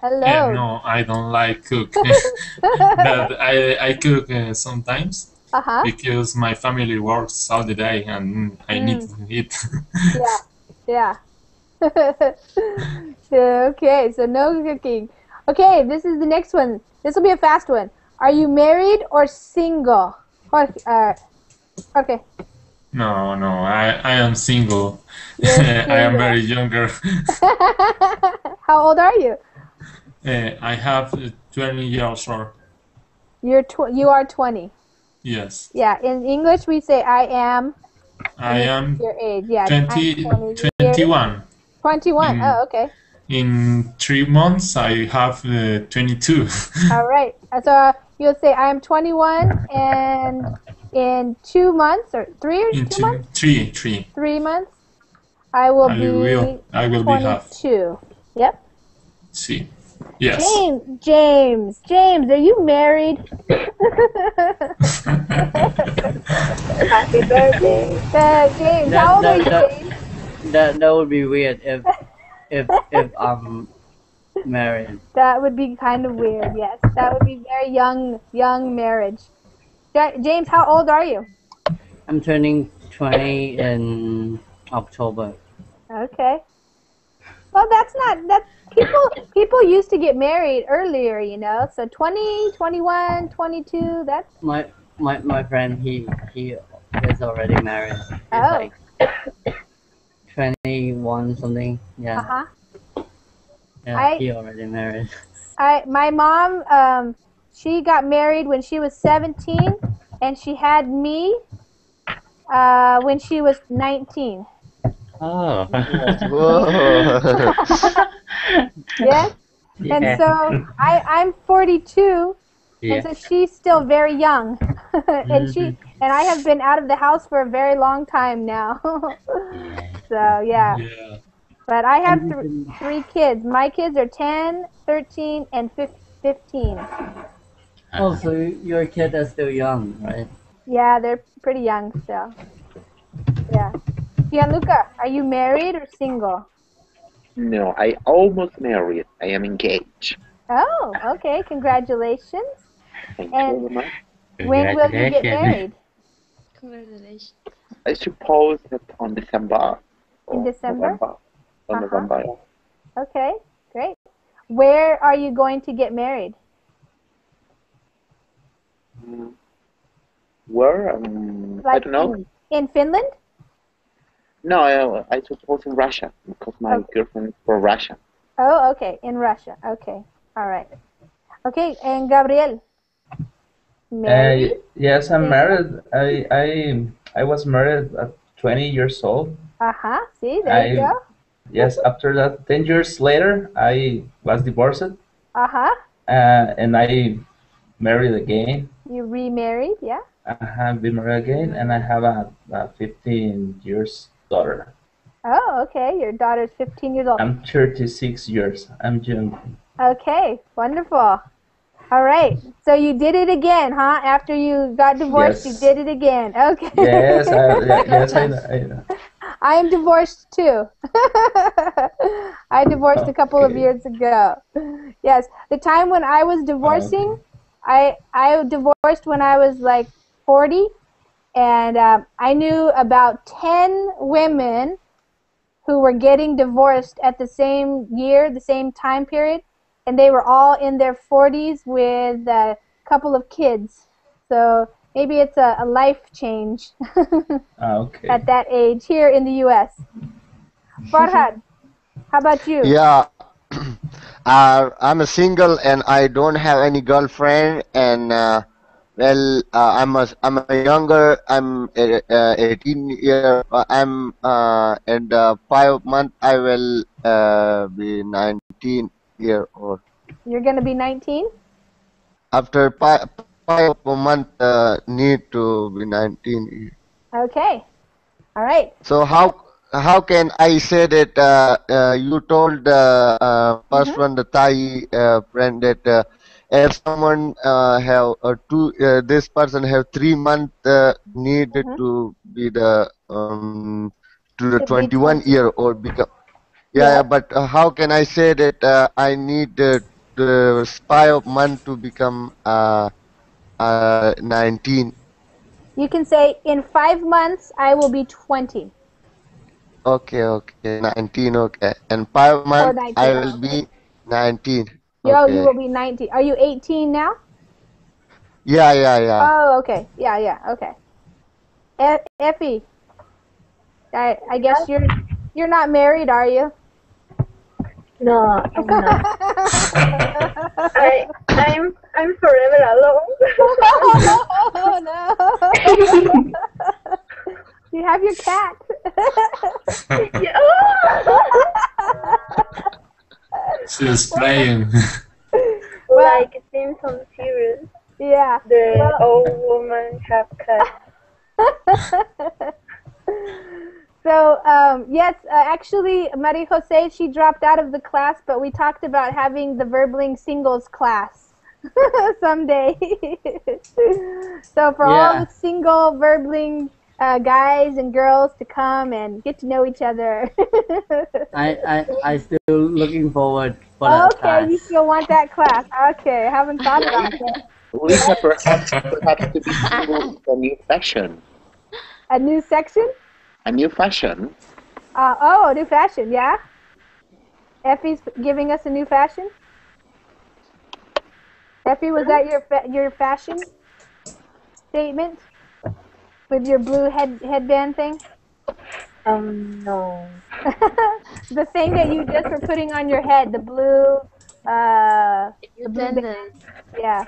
Hello. Eh, no, I don't like cook. but I, I cook uh, sometimes Uh huh. because my family works all the day and I need to eat. Yeah. Yeah. Yeah, okay, so no cooking. Okay, this is the next one. This will be a fast one. Are you married or single? Jorge, uh, okay. No, no, I, I am single. I am very younger. How old are you? Eh, I have uh, 20 years old. You're tw- you are 20. Yes, Yeah, in English we say I am I am your age. Yeah, 20, 20. 21. 21. Mm. Oh, okay. In three months, I have uh, 22. All right. Uh, So uh, you'll say I'm 21 and in 2 months or 3 or In 2 two, months? three, three. 3 months. I will I be will, I will be half. 22. Yep. See, yes. James, James, James, are you married? Happy birthday. Uh, James, how old are you, that, James? that that would be weird if if if I'm married. That would be kind of weird. Yes, that would be very young, young marriage. Ja- James, how old are you? I'm turning 20 in October. Okay. Well, that's not that people people used to get married earlier, you know. So 20, 21, 22, that's My my my friend he he is already married. He's Oh. like 21 something. Yeah. uh-huh. Yeah, I- he already married. I my mom um she got married when she was 17 and she had me uh when she was 19. Oh. Whoa. Yes. And so I I'm 42 Yeah. and so she's still very young. and she and I have been out of the house for a very long time now. so, yeah. Yeah. But I have th- three kids. My kids are 10, 13, and fif- 15. Oh, so your kids are still young, right? Yeah, they're pretty young still. Yeah. Gianluca, are you married or single? No, I almost married. I am engaged. Oh, okay. Congratulations. Thank And- you very much. When will you get married? Congratulations. I suppose that on December. In December? November. On Uh-huh. November. Okay, great. Where are you going to get married? Where? Um, I don't know. In, in Finland? No, I, I suppose in Russia because my Okay. girlfriend is from Russia. Oh, okay. In Russia. Okay. All right. Okay, and Gabriel? Uh, yes, I'm married. I I I was married at 20 years old. Uh-huh. See, there you go. Yes, after that, 10 years later, I was divorced, Uh-huh. uh, and I married again. You remarried, yeah? Uh-huh, I have been married again, and I have a, a 15 years daughter. Oh, okay. Your daughter's 15 years old. I'm 36 years. I'm young. Okay, wonderful. All right. So you did it again, huh? After you got divorced, Yes. you did it again. Okay. Yes, I, yes, I, know- I know. I am divorced too. I divorced a couple of years ago. Yes, the time when I was divorcing, uh-huh. I I divorced when I was like 40, and um, I knew about 10 women who were getting divorced at the same year, the same time period, and they were all in their 40s with a couple of kids. So maybe it's a, a life change Ah, okay. at that age here in the U.S. Farhad, how about you? Yeah. Uh, I'm a single and I don't have any girlfriend and uh, well uh, I'm a I'm a younger I'm a, uh, 18 year uh, I'm uh, in uh, five month I will uh, be 19 year old You're gonna be 19. after five five month uh, need to be 19 year. Okay. All right. So how how can I say that uh, uh, you told the uh, 1st one the Thai uh, friend that uh, if someone uh, have uh, two uh, this person have three month uh, needed to be the um, to the 21 year old become yeah, Yeah. but uh, how can I say that uh, I need uh, the five month to become uh, uh, 19 You can say in five months I will be 20. Okay, okay, 19, okay. And five oh, months, 19. I will be 19. Yo, you will be 19. Are you 18 now? Yeah, yeah, yeah. Oh, okay. Yeah, yeah. Okay. E- Effie, I I guess you're you're not married, are you? No, I'm not. I I'm I'm forever alone. oh no! you have your cat. Yeah. She's playing. like Simpson series. yeah. The Well- old woman have cat. So um, yes, uh, actually, Marie Jose she dropped out of the class, but we talked about having the Verbling singles class someday. so for all the single Verbling uh, guys and girls to come and get to know each other. I I I still looking forward for that okay, you still want that class? Okay, I haven't thought about that. Lisa, perhaps, perhaps to be a new fashion. A new section? A new fashion? Uh, oh, a new fashion, yeah. Effie's giving us a new fashion. Effie, was that your fa- your fashion statement with your blue head headband thing? Um, no. the thing that you just were putting on your head, the blue, uh, the blue Pendant. yeah,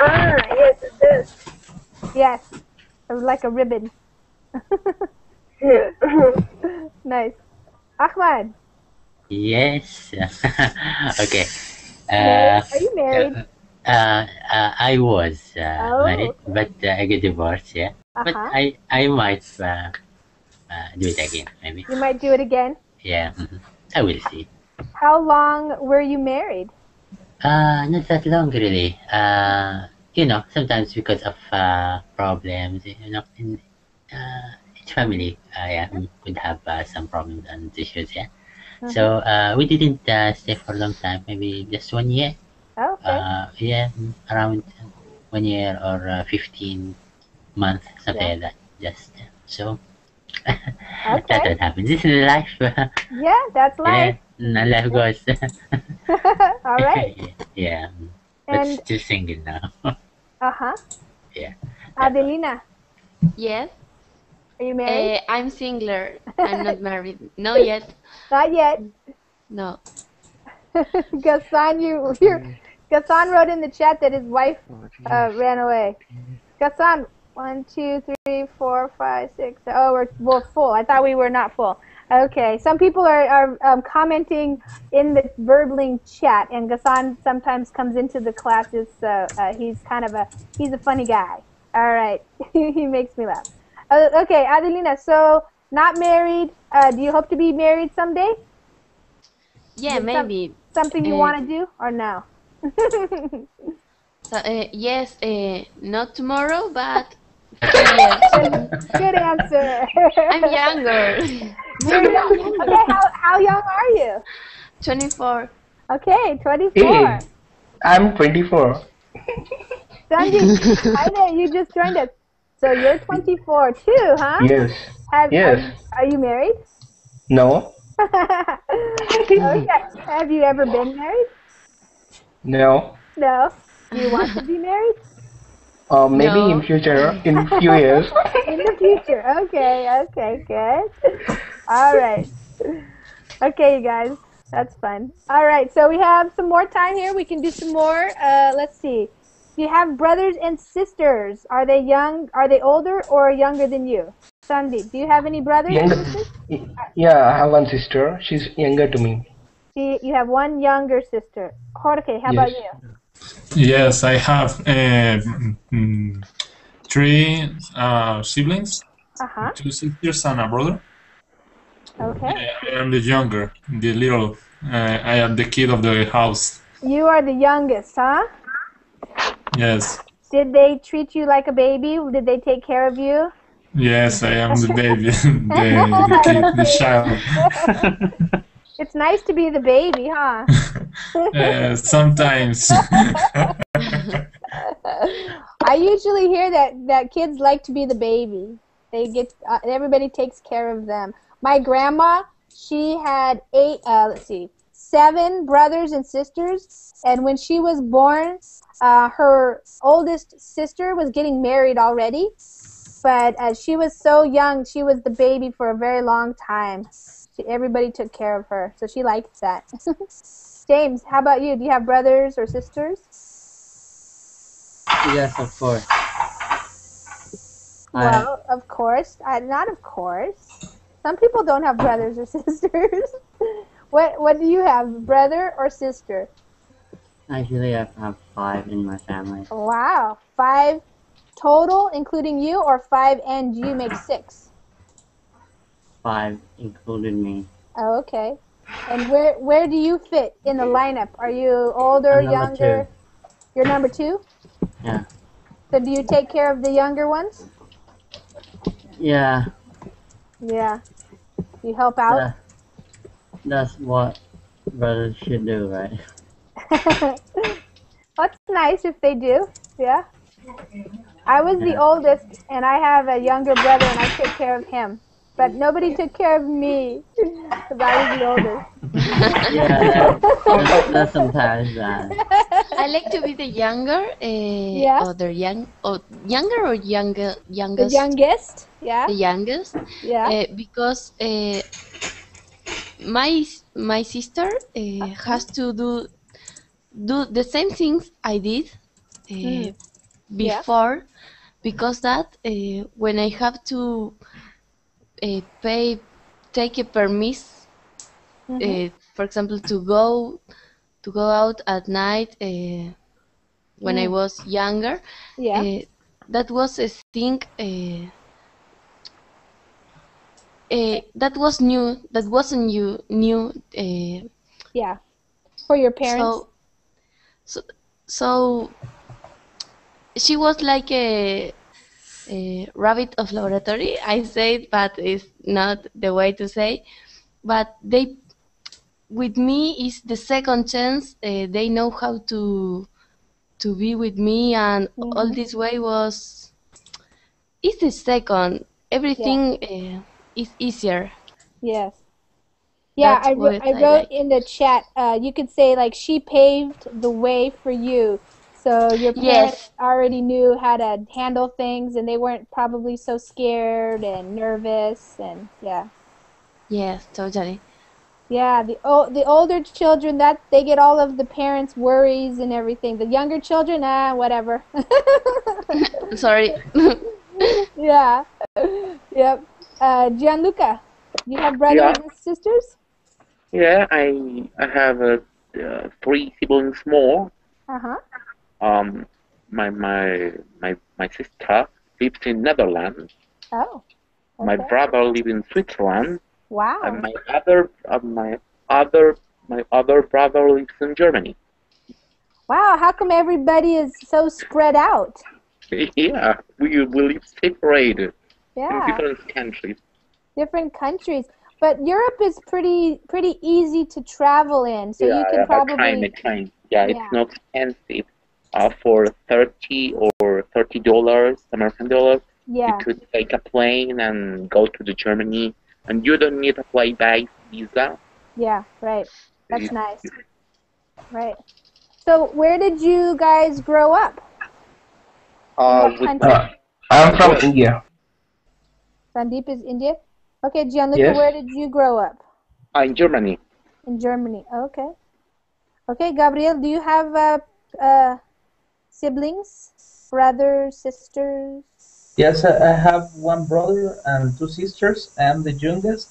Ah, yes, this. yes, it was like a ribbon. nice. Ahmad, Yes. okay. Uh, are you married? uh, uh, I was uh, Oh. married, but uh, I got divorced. Yeah. But Uh-huh. I I might uh, uh, do it again. Maybe. You might do it again. Yeah. mhm. I will see. How long were you married? Uh, not that long really. Uh, you know, sometimes because of uh, problems, you know, in uh, each family, uh, yeah, we could have uh, some problems and issues, yeah. So uh, we didn't uh, stay for a long time, maybe just one year. Oh, okay. Uh, yeah, mm, around one year or uh, 15 months, something Yeah. like that. Just uh, so that Okay. would happen. This is life. Yeah, that's life. mm, life goes. All right. yeah, but And still single now. uh huh. Yeah. Adelina, Yes. are you married? Uh, I'm singular. I'm not married. No yet. Not yet. No. Gassan, you, you, Gassan wrote in the chat that his wife uh, ran away. Gassan, One, two, three, four, five, six. Oh, we're, we're full. I thought we were not full. Okay. Some people are, are um, commenting in the Verbling chat, and Gassan sometimes comes into the classes, so uh, he's kind of a he's a funny guy. All right, he makes me laugh. Uh, okay, Adelina. So not married. Uh, do you hope to be married someday? Yeah, Is some- maybe. Something you Uh, want to do or no? So, uh, yes, uh, not tomorrow, but three years. Good answer. I'm younger. You're young. Okay, how, how young are you? 24. Okay, 24. Hey, I'm 24. Sandy, hi there, you just joined us. So you're 24 too, huh? Yes. Have, Yes. Are, are you married? No. okay. Have you ever been married? No. No. Do you want to be married? Uh, maybe No. in future, in few years. In the future. Okay, okay, good. All right. Okay, you guys. That's fun. All right, so we have some more time here. We can do some more. Uh, let's see. Do you have brothers and sisters? Are they young? Are they older or younger than you? Sandy, do you have any brothers Younger. Yeah, I have one sister. She's younger to me. You you have one younger sister. Jorge, how about you? Yes, I have uh, mm, three uh, siblings, Uh huh. two sisters and a brother. Okay. I am the younger, the little. Uh, I am the kid of the house. You are the youngest, huh? Yes, Did they treat you like a baby? Did they take care of you? yes, I am the baby, the, the kid, the child. It's nice to be the baby, huh? Uh, sometimes. I usually hear that that kids like to be the baby. They get uh, everybody takes care of them. My grandma, she had eight. Uh, let's see, seven brothers and sisters, and when she was born, uh, her oldest sister was getting married already. But as she was so young, she was the baby for a very long time. She, everybody took care of her, so she liked that. James, how about you? Do you have brothers or sisters? Yes, of course. I, Well, of course. Uh, not of course. Some people don't have brothers or sisters. what What do you have, brother or sister? actually, I have five in my family. Wow, five total, including you, or five and you make six. Five included me. Oh, okay. And where Where do you fit in the lineup? Are you older, younger? You're number two. Yeah. So do you take care of the younger ones? Yeah, Yeah. You help out. that, that's what brothers should do, right? That's nice if they do. Yeah. I was the oldest, and I have a younger brother, and I take care of him. But nobody took care of me because I was the oldest. Yeah, that, that's, that's sometimes bad. I like to be the younger, uh, Yeah. or the young, or younger or younger, The youngest, youngest. Yeah. the youngest, Yeah. uh, because uh, my my sister uh, has to do do the same things I did uh, Mm. before, because that uh, when I have to uh, pay, take a permis, Mhm. uh, for example, to go to go out at night uh, when I Mm. was younger, Yeah. that was a thing. That was new. That wasn't new. New. Uh, Yeah. For your parents. so, so, so she was like a, a rabbit of laboratory. I say it, but it's not the way to say. But they, with me, is the second chance. Uh, they know how to to be with me, and all Mhm. this way was. It's the second. Everything uh, is easier. Yes. Yeah, That's I, wrote, I I wrote like. in the chat. Uh, you could say like she paved the way for you, so your parents Yes. already knew how to handle things, and they weren't probably so scared and nervous, and yeah, Yes, totally. yeah. The o- the older children that they get all of the parents' worries and everything. The younger children, ah, whatever. Sorry. yeah. Yep. Uh, Gianluca, you have brothers Yeah. and sisters? Yeah, I I have uh, uh, three siblings more. Uh huh. Um, my my my my sister lives in Netherlands. Oh. My brother lives in Switzerland, Wow. and my other uh, my other my other brother lives in Germany. Wow. How come everybody is so spread out? yeah, we we live separated in Yeah. different countries. Different countries. But Europe is pretty pretty easy to travel in, so yeah, you can yeah, probably train, train. Yeah, Yeah. it's not expensive. Uh, for thirty or thirty dollars, American dollars, yeah. you could take a plane and go to the Germany, and you don't need a flyby visa. Yeah, right. That's You- nice. Right. So where did you guys grow up? Uh, with. Uh, I'm from India. Sandeep is India. Okay, Gianluca, Yes. where did you grow up? uh, in Germany. In Germany. Okay. Okay, Gabriel, do you have uh, uh, siblings, brothers, sisters? Yes, I have one brother and two sisters. I'm the youngest,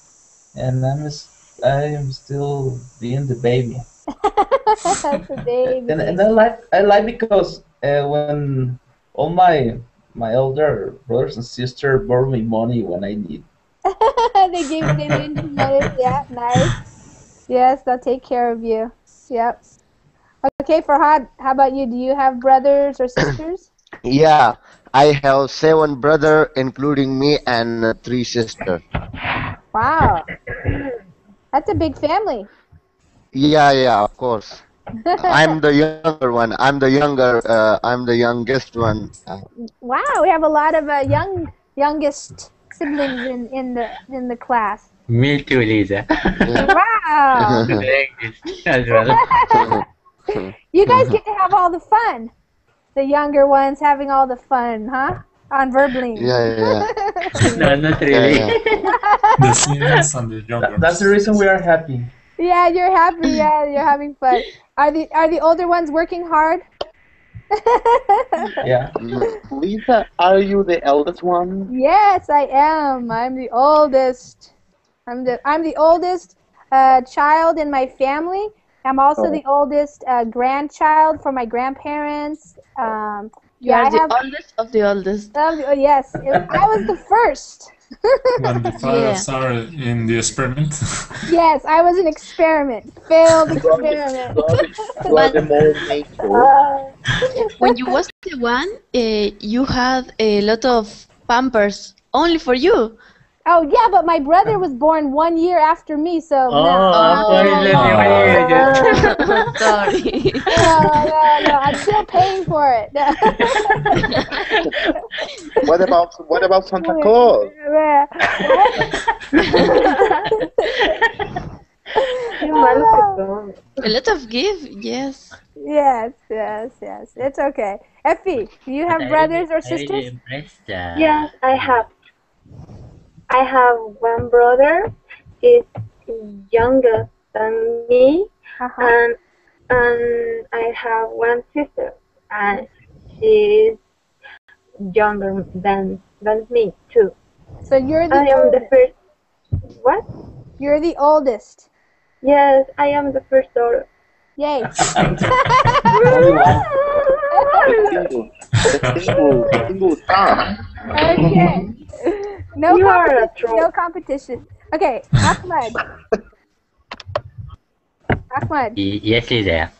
and I'm s- I am still being the baby. A baby. And, and I like I like because uh, when all my my older brothers and sisters borrow me money when I need. they give you money. Yeah, nice. Yes, they'll take care of you. Yep. Okay, Farhad, how about you? Do you have brothers or sisters? Yeah, I have seven brother, including me, and uh, three sisters. Wow. That's a big family. Yeah, yeah, of course. I'm the younger one. I'm the younger. Uh, I'm the youngest one. Wow, we have a lot of uh, young youngest siblings in, in the in the class. Me too, Lisa. Wow. The youngest as well. You guys get to have all the fun. The younger ones having all the fun, huh? On Verbling. yeah, yeah, No, not yeah, really. yeah. The seniors and the younger. That's the reason we are happy. Yeah, you're happy. Yeah, you're having fun. Are the are the older ones working hard? Yeah. Lisa, are you the eldest one? Yes, I am. I'm the oldest. I'm the I'm the oldest uh, child in my family. I'm also Oh. the oldest uh, grandchild for my grandparents. Um, You yeah, are I the have. oldest of the oldest. um, oh, yes, I was the first. When the fathers are in the experiment. yes, I was an experiment. Failed You are the, experiment. you the, you are the more mature. Uh, When you was the one, uh, you had a lot of pampers only for you. Oh yeah, but my brother was born one year after me, so Oh, no. unfortunately, oh, oh, Sorry. No, no, no, I'm still paying for it. What about what about Santa Claus? Yeah. Qué malo que son. a lot of give, yes. yes, yes, yes. It's okay. Effie, do you have brothers or sisters? Yes, I have. I have one brother. He's younger than me, Uh-huh. and and I have one sister, and she's younger than than me too. So you're the I am the first. What? You're the oldest. Yes, I am the first daughter. Yay. Only one. The single, the single, single son. okay. No You are a competition. troll. No competition. Okay, Ahmed. Ahmed, y- Yes, Lisa.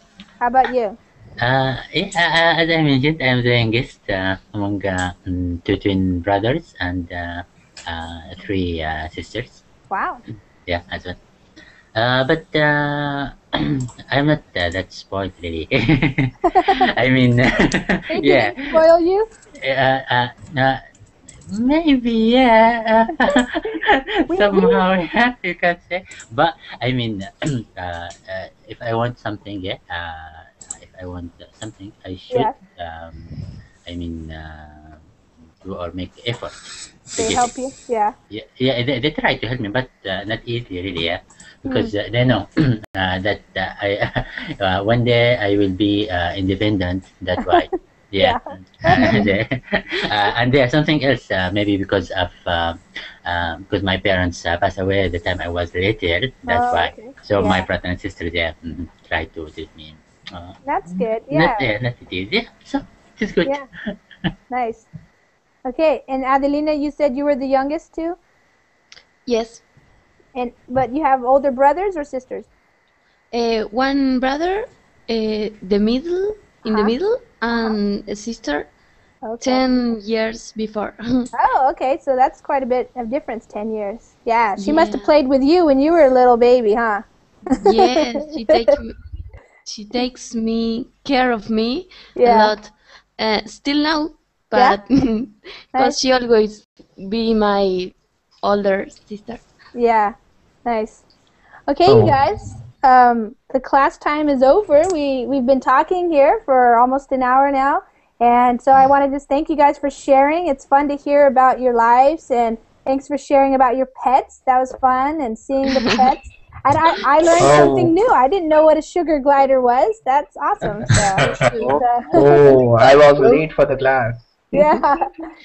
how about you? Uh, yeah, uh, as I mentioned, I'm the youngest uh, among uh, mm, two twin brothers and uh, uh, three uh, sisters. Wow. Yeah, as well. Uh, but uh, I'm not uh, that spoiled, really. I mean, yeah. didn't spoil you? Uh, uh, uh, maybe, yeah. Somehow, yeah, you can say. But I mean, uh, uh, if I want something, yeah, uh, if I want something, I should. Yeah. Um, I mean, uh, do or make effort. to They help it. you? Yeah. Yeah, yeah, they, they try to help me, but uh, not easy, really, yeah. Because uh, they know uh, that uh, I uh, one day I will be uh, independent. That's why. Yeah. and, uh, and there's something else, uh, maybe because of uh, uh, because my parents uh, passed away at the time I was little. That's Oh, why. okay. So my brother and sister they mm, try to teach me. Uh, That's good. Yeah. Not, yeah, not it is. Yeah. So it's good. Yeah. Nice. Okay, and Adelina, you said you were the youngest too, Yes. and but you have older brothers or sisters? Uh, one brother, uh, the middle, in the Uh-huh. middle, and a sister, Okay. 10 years before. Oh, okay. So that's quite a bit of difference. Ten years. Yeah. She must have played with you when you were a little baby, huh? yes, she takes me, she takes me care of me Yeah. a lot. Uh, still now, Yeah? but because she always be my older sister. Yeah. Nice. Okay, Oh. you guys. Um, the class time is over. We we've been talking here for almost an hour now, and so I want to just thank you guys for sharing. It's fun to hear about your lives, and thanks for sharing about your pets. That was fun, and seeing the pets. And I, I learned Oh. something new. I didn't know what a sugar glider was. That's awesome. So, uh, Oh, I was late for the class. yeah,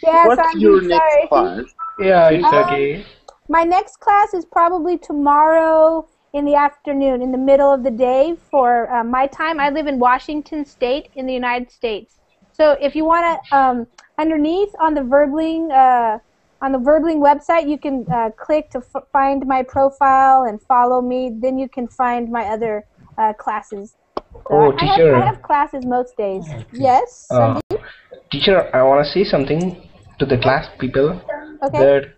yeah. What's so I'm your sorry. next class? Yeah, it's Um, okay. My next class is probably tomorrow in the afternoon, in the middle of the day for uh, my time. I live in Washington State in the United States. So if you want to, um, underneath on the Verbling, uh, on the Verbling website, you can uh, click to f- find my profile and follow me. Then you can find my other uh, classes. So Oh, I, I have, teacher. I have classes most days. Yes. Uh, teacher, I want to say something to the class people Okay. that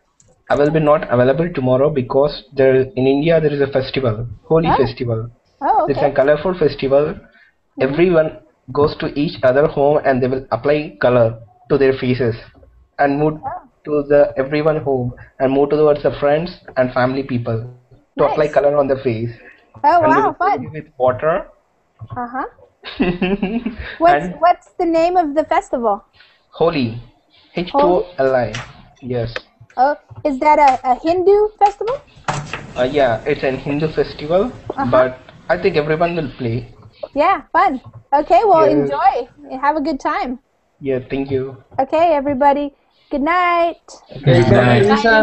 I will be not available tomorrow because there in India there is a festival, Holi festival. Oh, It's a colorful festival. Everyone goes to each other home and they will apply color to their faces and move Oh. to the everyone home and move towards the friends and family people to apply color on the face. Oh, and wow, fun. with water. Uh huh. What's and what's the name of the festival? Holi. H two L I. Yes. Oh, is that a, a Hindu festival? Uh, yeah, it's an Hindu festival, Uh-huh. but I think everyone will play. Yeah, fun. Okay, well, Yeah. enjoy. Have a good time. Yeah, thank you. Okay, everybody. Good night. Okay, Good night. Lisa,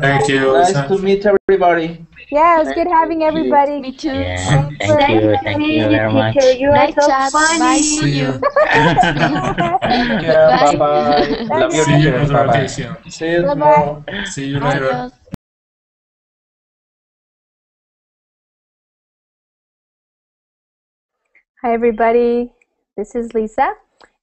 Thank you, Nice to meet everybody. Yeah, it was good having everybody. Me too. Yeah. Thanks Thank for- you. Thank you very much. Teacher, you are Night so chat. funny. Bye. See you. Yeah, Bye. bye bye. Love you, See you teacher. on Bye bye. rotation. See you Bye-bye. tomorrow. See you later. Adios. Hi, everybody. This is Lisa,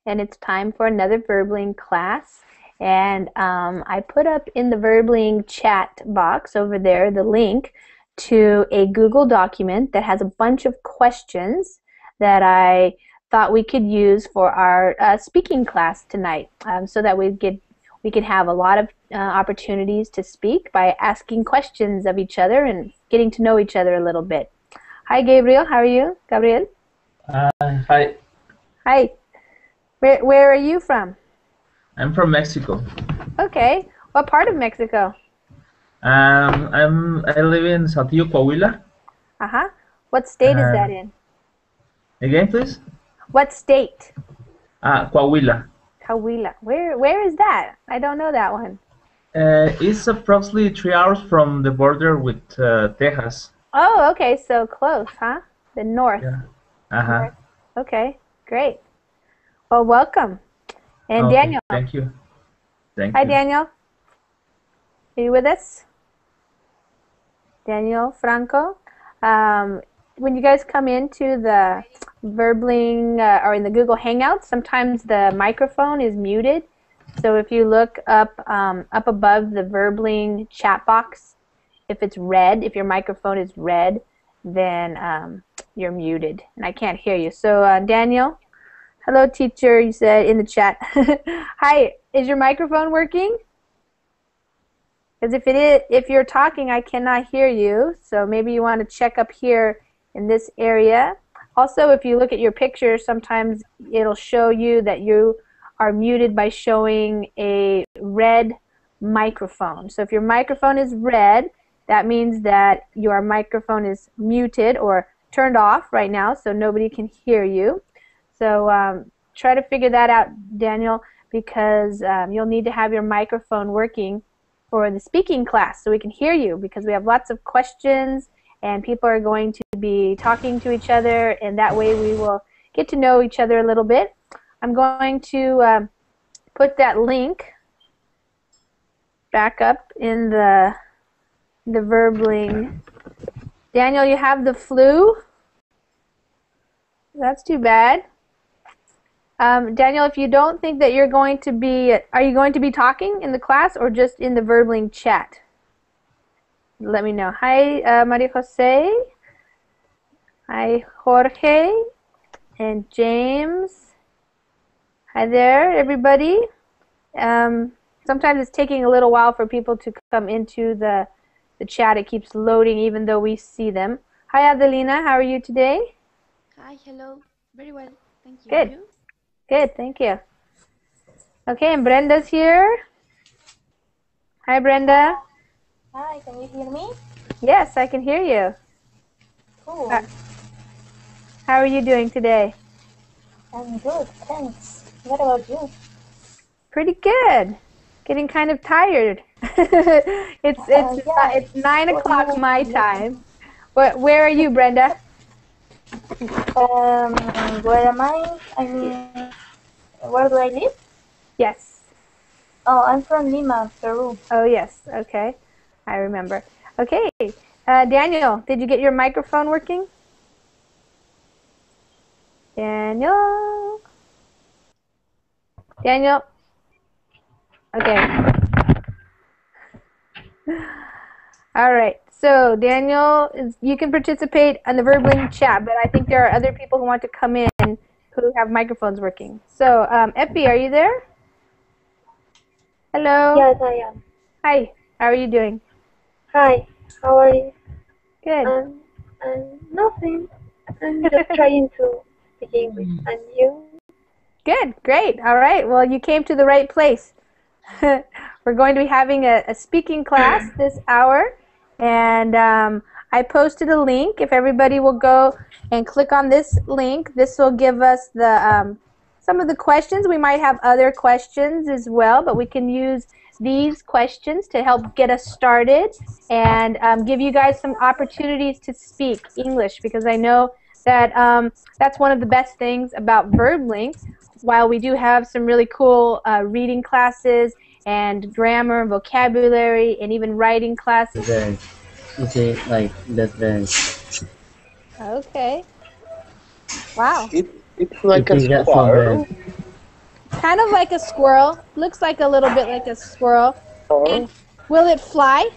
and it's time for another Verbling class. And um, I put up in the Verbling chat box over there the link to a Google document that has a bunch of questions that I thought we could use for our uh, speaking class tonight, um, so that we get we could have a lot of uh, opportunities to speak by asking questions of each other and getting to know each other a little bit. Hi, Gabriel. How are you, Gabriel? Uh, hi, Hi. Where where are you from? I'm from Mexico. Okay. What part of Mexico? Um, I'm I live in Saltillo, Coahuila. Uh huh. What state is Uh, that in? Again, please. What state? Ah, Coahuila. Coahuila. Where where is that? I don't know that one. Uh, it's approximately three hours from the border with uh, Texas. Oh, okay. So close, huh? The north. Yeah. Uh huh. Okay. Great. Well, welcome. And Okay, Daniel. Thank you. Thank Hi, you. Daniel. Are you with us? Daniel Franco. Um, when you guys come into the Verbling uh, or in the Google Hangouts, sometimes the microphone is muted. So if you look up um, up above the Verbling chat box, if it's red, if your microphone is red, then um, you're muted, and I can't hear you. So uh, Daniel, hello, teacher. You said in the chat. Hi, is your microphone working? Because if it is, if you're talking, I cannot hear you. So maybe you want to check up here in this area. Also, if you look at your picture, sometimes it'll show you that you are muted by showing a red microphone. So if your microphone is red, that means that your microphone is muted or turned off right now, so nobody can hear you. So um, try to figure that out, Daniel, because um, you'll need to have your microphone working for the speaking class so we can hear you because we have lots of questions and people are going to be talking to each other and that way we will get to know each other a little bit. I'm going to um, put that link back up in the the verbling. Daniel, you have the flu? That's too bad. Um, Daniel, if you don't think that you're going to be, are you going to be talking in the class or just in the verbling chat? Let me know. Hi, uh, Maria Jose. Hi, Jorge and James. Hi there, everybody. Um, sometimes it's taking a little while for people to come into the, the chat. It keeps loading even though we see them. Hi, Adelina. How are you today? Hi, hello. Very well. Thank you. Good. You? Good, thank you. Okay, and Brenda's here. Hi, Brenda. Hi, can you hear me? Yes, I can hear you. Cool. Uh, how are you doing today? I'm good, thanks. What about you? Pretty good. Getting kind of tired. it's it's Uh, yeah. it's nine o'clock my time. Where where are you, Brenda? Um, where am I? I mean, where do I live? Yes. Oh, I'm from Lima, Peru. Oh yes. Okay, I remember. Okay, uh, Daniel, did you get your microphone working? Daniel. Daniel. Okay. All right. So Daniel, you can participate on the verbling chat, but I think there are other people who want to come in who have microphones working. So, um, Epi, are you there? Hello. Yes, I am. Hi. How are you doing? Hi, how are you? Good. Um, um, nothing. I'm just trying to speak English. And you? Good, great. All right. Well, you came to the right place. We're going to be having a, a speaking class this hour, and um, I posted a link. If everybody will go and click on this link, this will give us the um, some of the questions. We might have other questions as well, but we can use these questions to help get us started and um, give you guys some opportunities to speak English because I know that um, that's one of the best things about Verbling. While we do have some really cool uh, reading classes and grammar and vocabulary and even writing classes. Very. You see, like this very. Okay. Wow. It, it's like you a squirrel. Kind of like a squirrel. Looks like a little bit like a squirrel. And will it fly?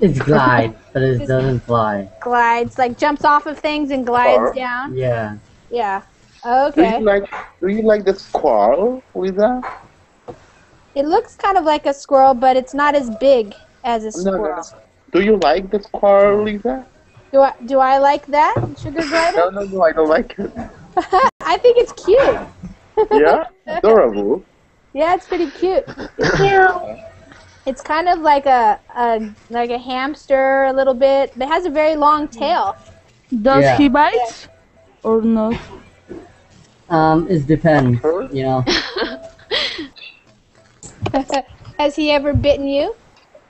It's glide, but it It's- doesn't fly. Glides, like jumps off of things and glides Squirrel? down. Yeah. Yeah. Do Okay. you like Do you like the squirrel with that? It looks kind of like a squirrel, but it's not as big as a No, no, squirrel. no. Do you like the squirrel, Lisa? Do I do I like that, sugar glider? No, no, no. I don't like it. I think it's cute. Yeah, adorable. Yeah, it's pretty cute. It's kind of like a, a like a hamster a little bit. It has a very long tail. Does Yeah. he bite or not? Um, it depends. You know. Has he ever bitten you?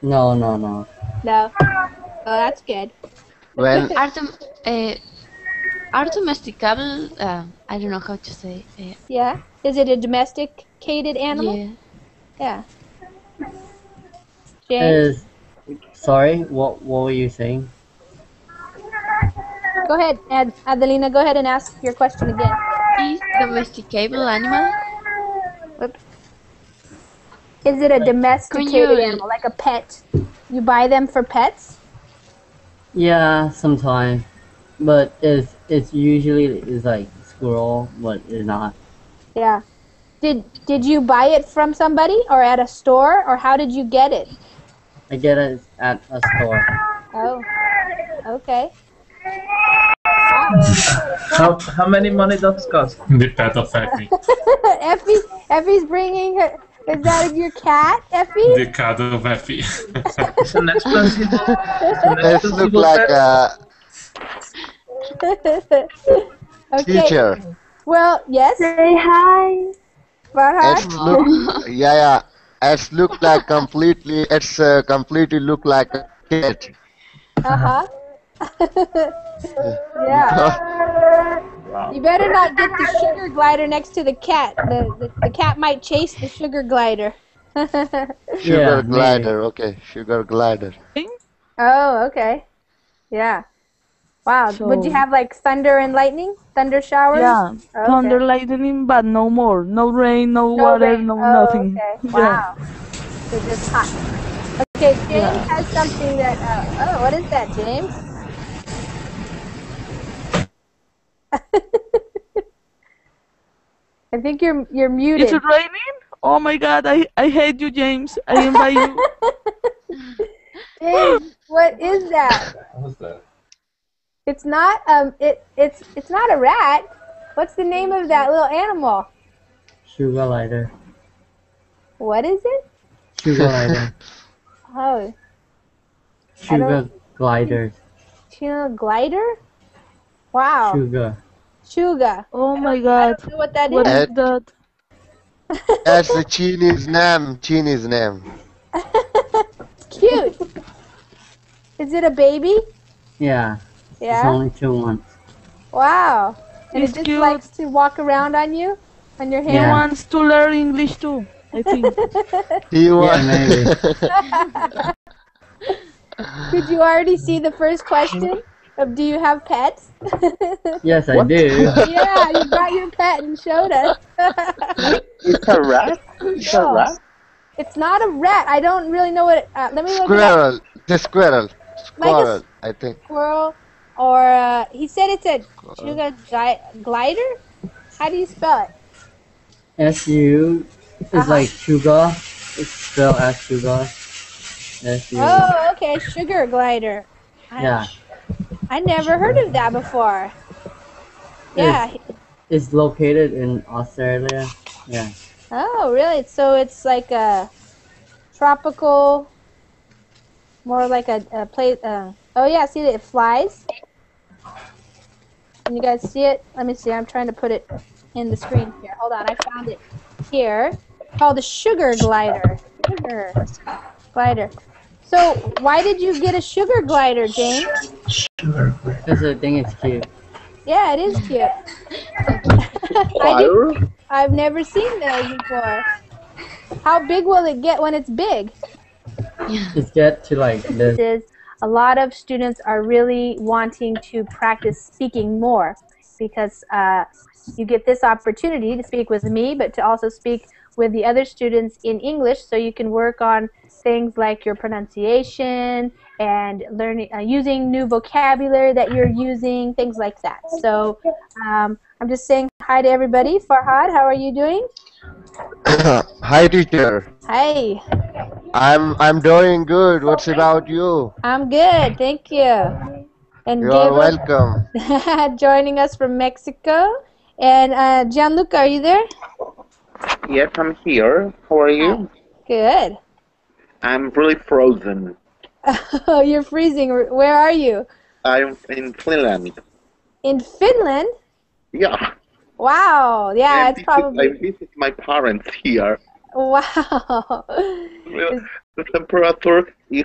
No, no, no. No. Oh, that's good. When Are, dom- uh, are domesticable? Uh, I don't know how to say. Uh, Yeah. Is it a domesticated animal? yeah. Yeah. James, Is sorry. What What were you saying? go ahead, Ad- Adelina. Go ahead and ask your question again. Is domesticable animal? Is it a domesticated you- animal, like a pet? You buy them for pets? Yeah, sometimes, but it's it's usually it's like squirrel, but it's not. Yeah. Did Did you buy it from somebody or at a store or how did you get it? I get it at a store. Oh. Okay. How, how many money does it cost? The pet of Effie. Effie, Effie's bringing her. Is that your cat, Effie? The cat of Effie. It's an expensive. It's an this expensive look like pet. a okay. teacher. Well, yes. Say hi. Farhad? It's look, yeah, yeah. It's look like completely. It's uh, completely look like a cat. Uh huh. yeah. You better not get the sugar glider next to the cat. The, the, the cat might chase the sugar glider. Sugar Yeah, glider. Okay, sugar glider. oh, okay. Yeah. Wow. Would you have like thunder and lightning? Thunder showers? Yeah, Okay. thunder, lightning, but no more. No rain, no, No water, rain. no Oh, nothing. Okay. Yeah. Wow. So just hot. Okay, James has something that. Uh, oh, what is that, James? I think you're you're muted. Is it raining? Oh my God, I I hate you, James. I invite you. James, what is that? What's that? It's not um it it's it's not a rat. What's the name of that little animal? Sugar lighter. What is it? Sugar lighter. Oh, Sugar gliders. Chino glider? Wow. Sugar. Sugar. Oh my God. know what that What is. is? is that? That's the Chinese name. Chinese name. it's Cute. Is it a baby? Yeah. Yeah. It's only two months. Wow. And It's it just cute. likes to walk around on you? On your hand. He hand? wants to learn English too. I think. He was. maybe. Did you already see the first question of do you have pets? Yes, I do. yeah, you brought your pet and showed us. It's a rat? It's a rat? It's not a rat. I don't really know what. It, uh, let me look it up. Squirrel. The squirrel. Squirrel. I think. Squirrel, or uh, he said it's a sugar gli- glider. How do you spell it? S U is Uh-huh. like sugar. It's spelled as sugar. S U. Oh, okay, sugar glider. I, Yeah. I never heard of that before. Yeah. It's located in Australia. Yeah. Oh, really? So it's like a tropical, more like a, a place. Uh, oh yeah, see it flies. Can you guys see it? Let me see. I'm trying to put it in the screen here. Hold on, I found it here. Called the sugar glider. Sugar glider. So why did you get a sugar glider, James? sugar Because I think it's cute. Yeah, it is cute. I did, I've never seen those before. How big will it get when it's big? It's get to like this. is a lot of students are really wanting to practice speaking more because uh, you get this opportunity to speak with me, but to also speak with the other students in English so you can work on things like your pronunciation and learning uh, using new vocabulary that you're using, things like that. So um, I'm just saying hi to everybody. Farhad, how are you doing? Hi, teacher. Hi, I'm I'm doing good. What's about you? I'm good, thank you. And You are Gabriel- welcome. joining us from Mexico. And uh, Gianluca, are you there? Yes, I'm here. How are you? Good. I'm really frozen. Oh, you're freezing. Where are you? I'm in Finland. In Finland? Yeah. Wow. Yeah, I it's probably. I visit my parents here. Wow. The temperature is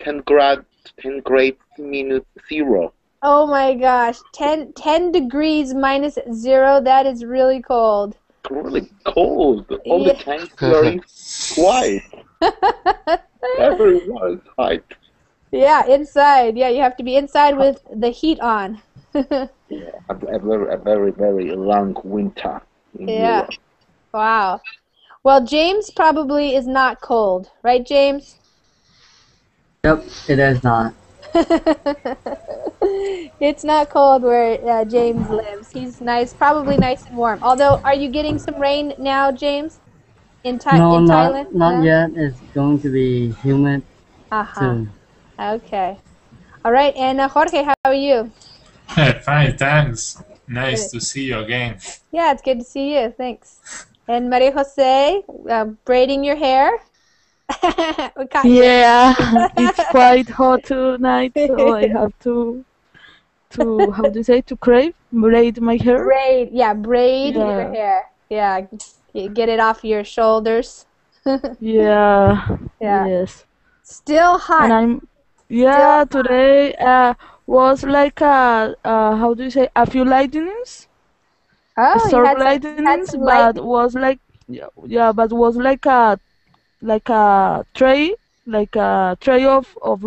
10 grad, 10 grades minus zero. Oh my gosh. 10, 10 degrees minus zero. That is really cold. Really cold. All Yeah. the time here is quiet. Everyone is hot. Yeah, inside. Yeah, you have to be inside with the heat on. Yeah, a, a very, a very, very long winter in Yeah. Europe. Wow. Well, James probably is not cold, right, James? Nope, it is not. it's not cold where uh, James lives. He's nice, probably nice and warm. Although, are you getting some rain now, James? In, Thai no, in not Thailand? not No? yet. It's going to be humid Uh-huh. soon. Okay. All right, and uh, Jorge, how are you? Fine, thanks. Nice to see you again. Yeah, it's good to see you. Thanks. And Maria Jose, uh, braiding your hair. You. Yeah, it's quite hot tonight, so I have to to how do you say to crave braid my hair. Braid, yeah, braid your Yeah. hair. Yeah, get it off your shoulders. Yeah. Yeah. Yes. Still hot. And I'm yeah today uh was like a uh how do you say a few lightnings. Oh, you Short had some- had lightnings, but lightning? was like yeah, yeah, but was like a like a tray, like a tray of of.